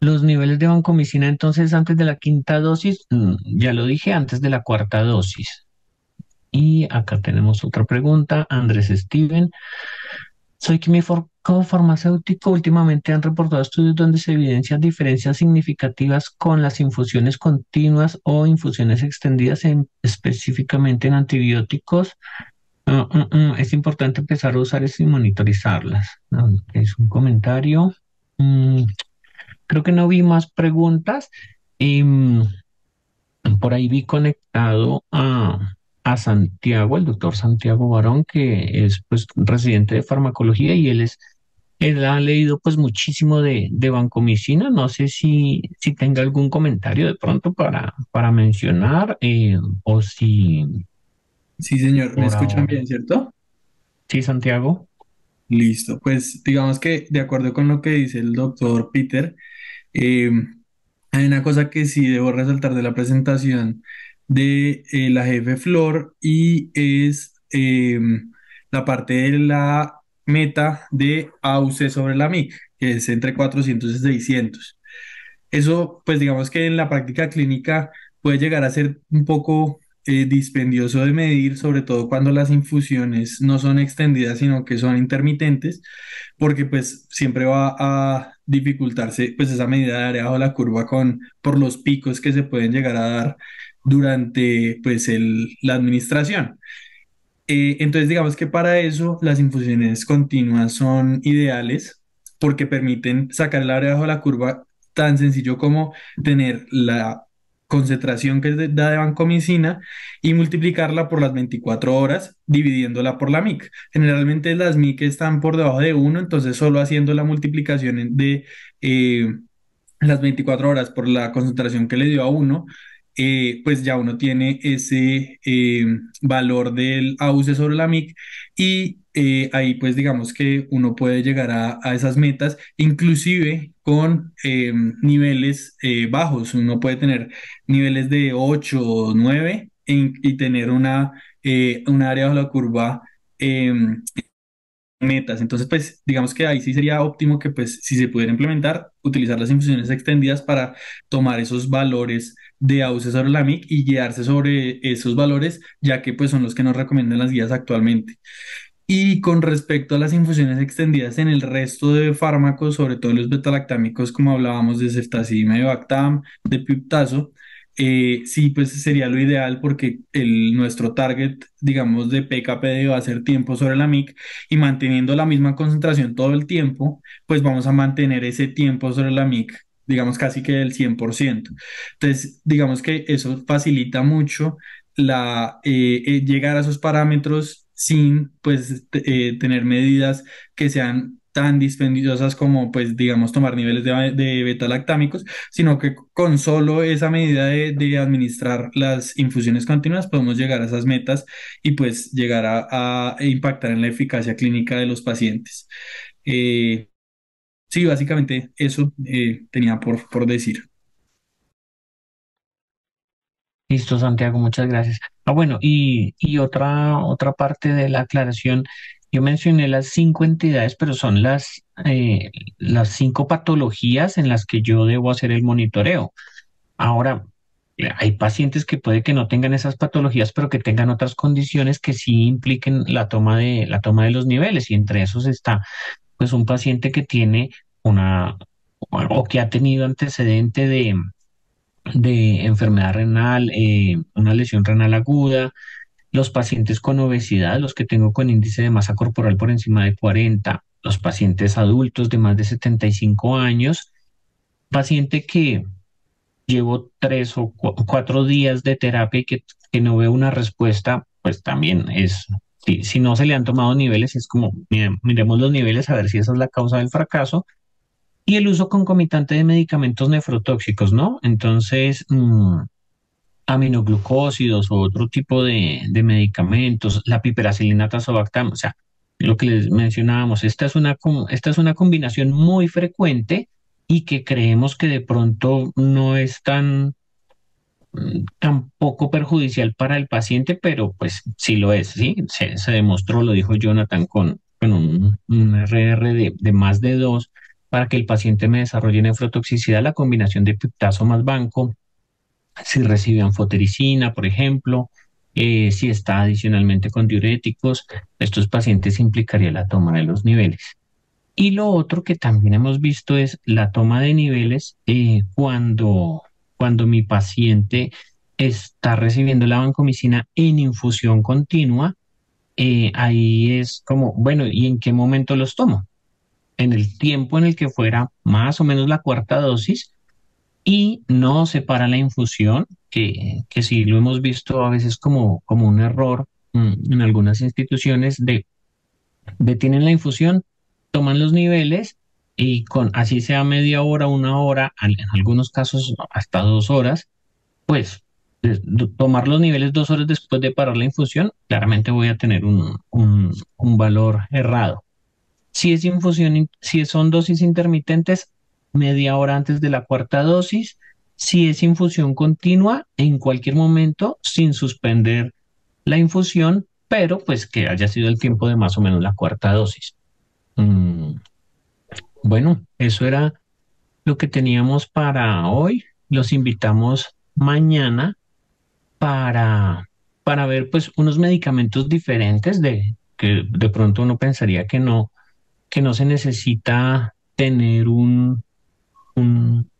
[SPEAKER 1] Los niveles de vancomicina, entonces, antes de la quinta dosis, mm, ya lo dije, antes de la cuarta dosis. Y acá tenemos otra pregunta, Andrés Steven. Soy químico farmacéutico. Últimamente han reportado estudios donde se evidencian diferencias significativas con las infusiones continuas o infusiones extendidas en, específicamente en antibióticos. Ah, ah, ah, Es importante empezar a usar eso y monitorizarlas. Es un comentario. Mm, Creo que no vi más preguntas. Em, por ahí vi conectado a, a Santiago, el doctor Santiago Barón, que es pues residente de farmacología y él es, él ha leído pues muchísimo de, de vancomicina. No sé si, si tenga algún comentario de pronto para, para mencionar eh, o si,
[SPEAKER 5] Sí, señor, me escuchan bien, ¿cierto?
[SPEAKER 1] Sí, Santiago.
[SPEAKER 5] Listo, pues digamos que de acuerdo con lo que dice el doctor Peter, eh, hay una cosa que sí debo resaltar de la presentación de eh, la jefe Flor y es eh, la parte de la meta de AUC sobre la MIC, que es entre 400 y 600. Eso, pues digamos que en la práctica clínica puede llegar a ser un poco eh, dispendioso de medir, sobre todo cuando las infusiones no son extendidas, sino que son intermitentes, porque pues siempre va a dificultarse pues esa medida de área bajo la curva con, por los picos que se pueden llegar a dar durante pues el, la administración. Eh, entonces, digamos que para eso las infusiones continuas son ideales porque permiten sacar el área bajo la curva tan sencillo como tener la concentración que da de vancomicina y multiplicarla por las 24 horas, dividiéndola por la MIC. Generalmente las MIC están por debajo de 1, entonces solo haciendo la multiplicación de eh, las 24 horas por la concentración que le dio a 1, eh, pues ya uno tiene ese eh, valor del AUC sobre la MIC y eh, ahí pues digamos que uno puede llegar a, esas metas, inclusive con niveles bajos, uno puede tener niveles de 8 o 9 y tener una, una área bajo la curva em, metas. Entonces, pues digamos que ahí sí sería óptimo que pues si se pudiera implementar, utilizar las infusiones extendidas para tomar esos valores de AUC sobre y guiarse sobre esos valores, ya que pues son los que nos recomiendan las guías actualmente. Y con respecto a las infusiones extendidas en el resto de fármacos, sobre todo los betalactámicos, como hablábamos de ceftazidima y Bactam, de piptazo, eh, sí, pues sería lo ideal porque el, nuestro target, digamos, de PKPD va a ser tiempo sobre la MIC y manteniendo la misma concentración todo el tiempo, pues vamos a mantener ese tiempo sobre la MIC, digamos, casi que del 100%. Entonces, digamos que eso facilita mucho la, eh, eh, llegar a esos parámetros sin, pues, tener medidas que sean tan dispendiosas como, pues, digamos, tomar niveles de, beta-lactámicos, sino que con solo esa medida de, administrar las infusiones continuas podemos llegar a esas metas y, pues, llegar a, impactar en la eficacia clínica de los pacientes. Eh, sí, básicamente eso eh, tenía por, por decir.
[SPEAKER 1] Listo, Santiago, muchas gracias. Ah, bueno, y, y otra, otra parte de la aclaración yo mencioné las cinco entidades, pero son las, eh, las cinco patologías en las que yo debo hacer el monitoreo. Ahora, hay pacientes que puede que no tengan esas patologías, pero que tengan otras condiciones que sí impliquen la toma de, la toma de los niveles, y entre esos está pues un paciente que tiene una o que ha tenido antecedente de, de enfermedad renal, eh, una lesión renal aguda, los pacientes con obesidad, los que tengo con índice de masa corporal por encima de 40, los pacientes adultos de más de 75 años, paciente que llevo tres o cuatro días de terapia y que, no veo una respuesta, pues también es, si, no se le han tomado niveles, es como, miremos los niveles a ver si esa es la causa del fracaso. Y el uso concomitante de medicamentos nefrotóxicos, ¿no? Entonces, mm, aminoglucósidos o otro tipo de, medicamentos, la piperacilina tazobactam, o sea, lo que les mencionábamos, esta es una, esta es una combinación muy frecuente y que creemos que de pronto no es tan, mm, tan poco perjudicial para el paciente, pero pues sí lo es, ¿sí? Se, demostró, lo dijo Jonathan, con, un, RR de, de, más de dos para que el paciente me desarrolle nefrotoxicidad, la combinación de piptazo más banco si recibe anfotericina, por ejemplo, eh, si está adicionalmente con diuréticos, estos pacientes implicaría la toma de los niveles. Y lo otro que también hemos visto es la toma de niveles eh, cuando, cuando mi paciente está recibiendo la vancomicina en infusión continua. Eh, ahí es como, bueno, ¿y en qué momento los tomo? En el tiempo en el que fuera más o menos la cuarta dosis, y no separa la infusión, que, que sí lo hemos visto a veces como, como un error mm, en algunas instituciones de detienen la infusión, toman los niveles y con así sea media hora, una hora, en algunos casos hasta dos horas, pues tomar los niveles dos horas después de parar la infusión, claramente voy a tener un, un, valor errado. Si es infusión, si son dosis intermitentes, media hora antes de la cuarta dosis, si es infusión continua, en cualquier momento, sin suspender la infusión, pero pues que haya sido el tiempo de más o menos la cuarta dosis. Mm, bueno, eso era lo que teníamos para hoy. Los invitamos mañana para, para ver pues unos medicamentos diferentes de que de pronto uno pensaría que no, que no se necesita tener un,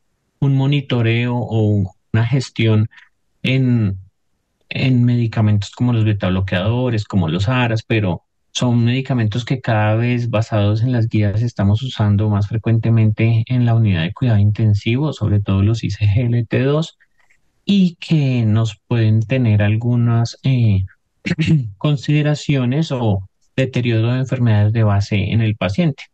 [SPEAKER 1] monitoreo o una gestión en, en medicamentos como los betabloqueadores, como los ARAS, pero son medicamentos que cada vez basados en las guías estamos usando más frecuentemente en la unidad de cuidado intensivo, sobre todo los ICGLT2, y que nos pueden tener algunas eh, consideraciones o deterioro de enfermedades de base en el paciente.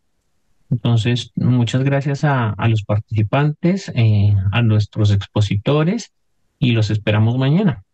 [SPEAKER 1] Entonces, muchas gracias a, los participantes, eh, a nuestros expositores y los esperamos mañana.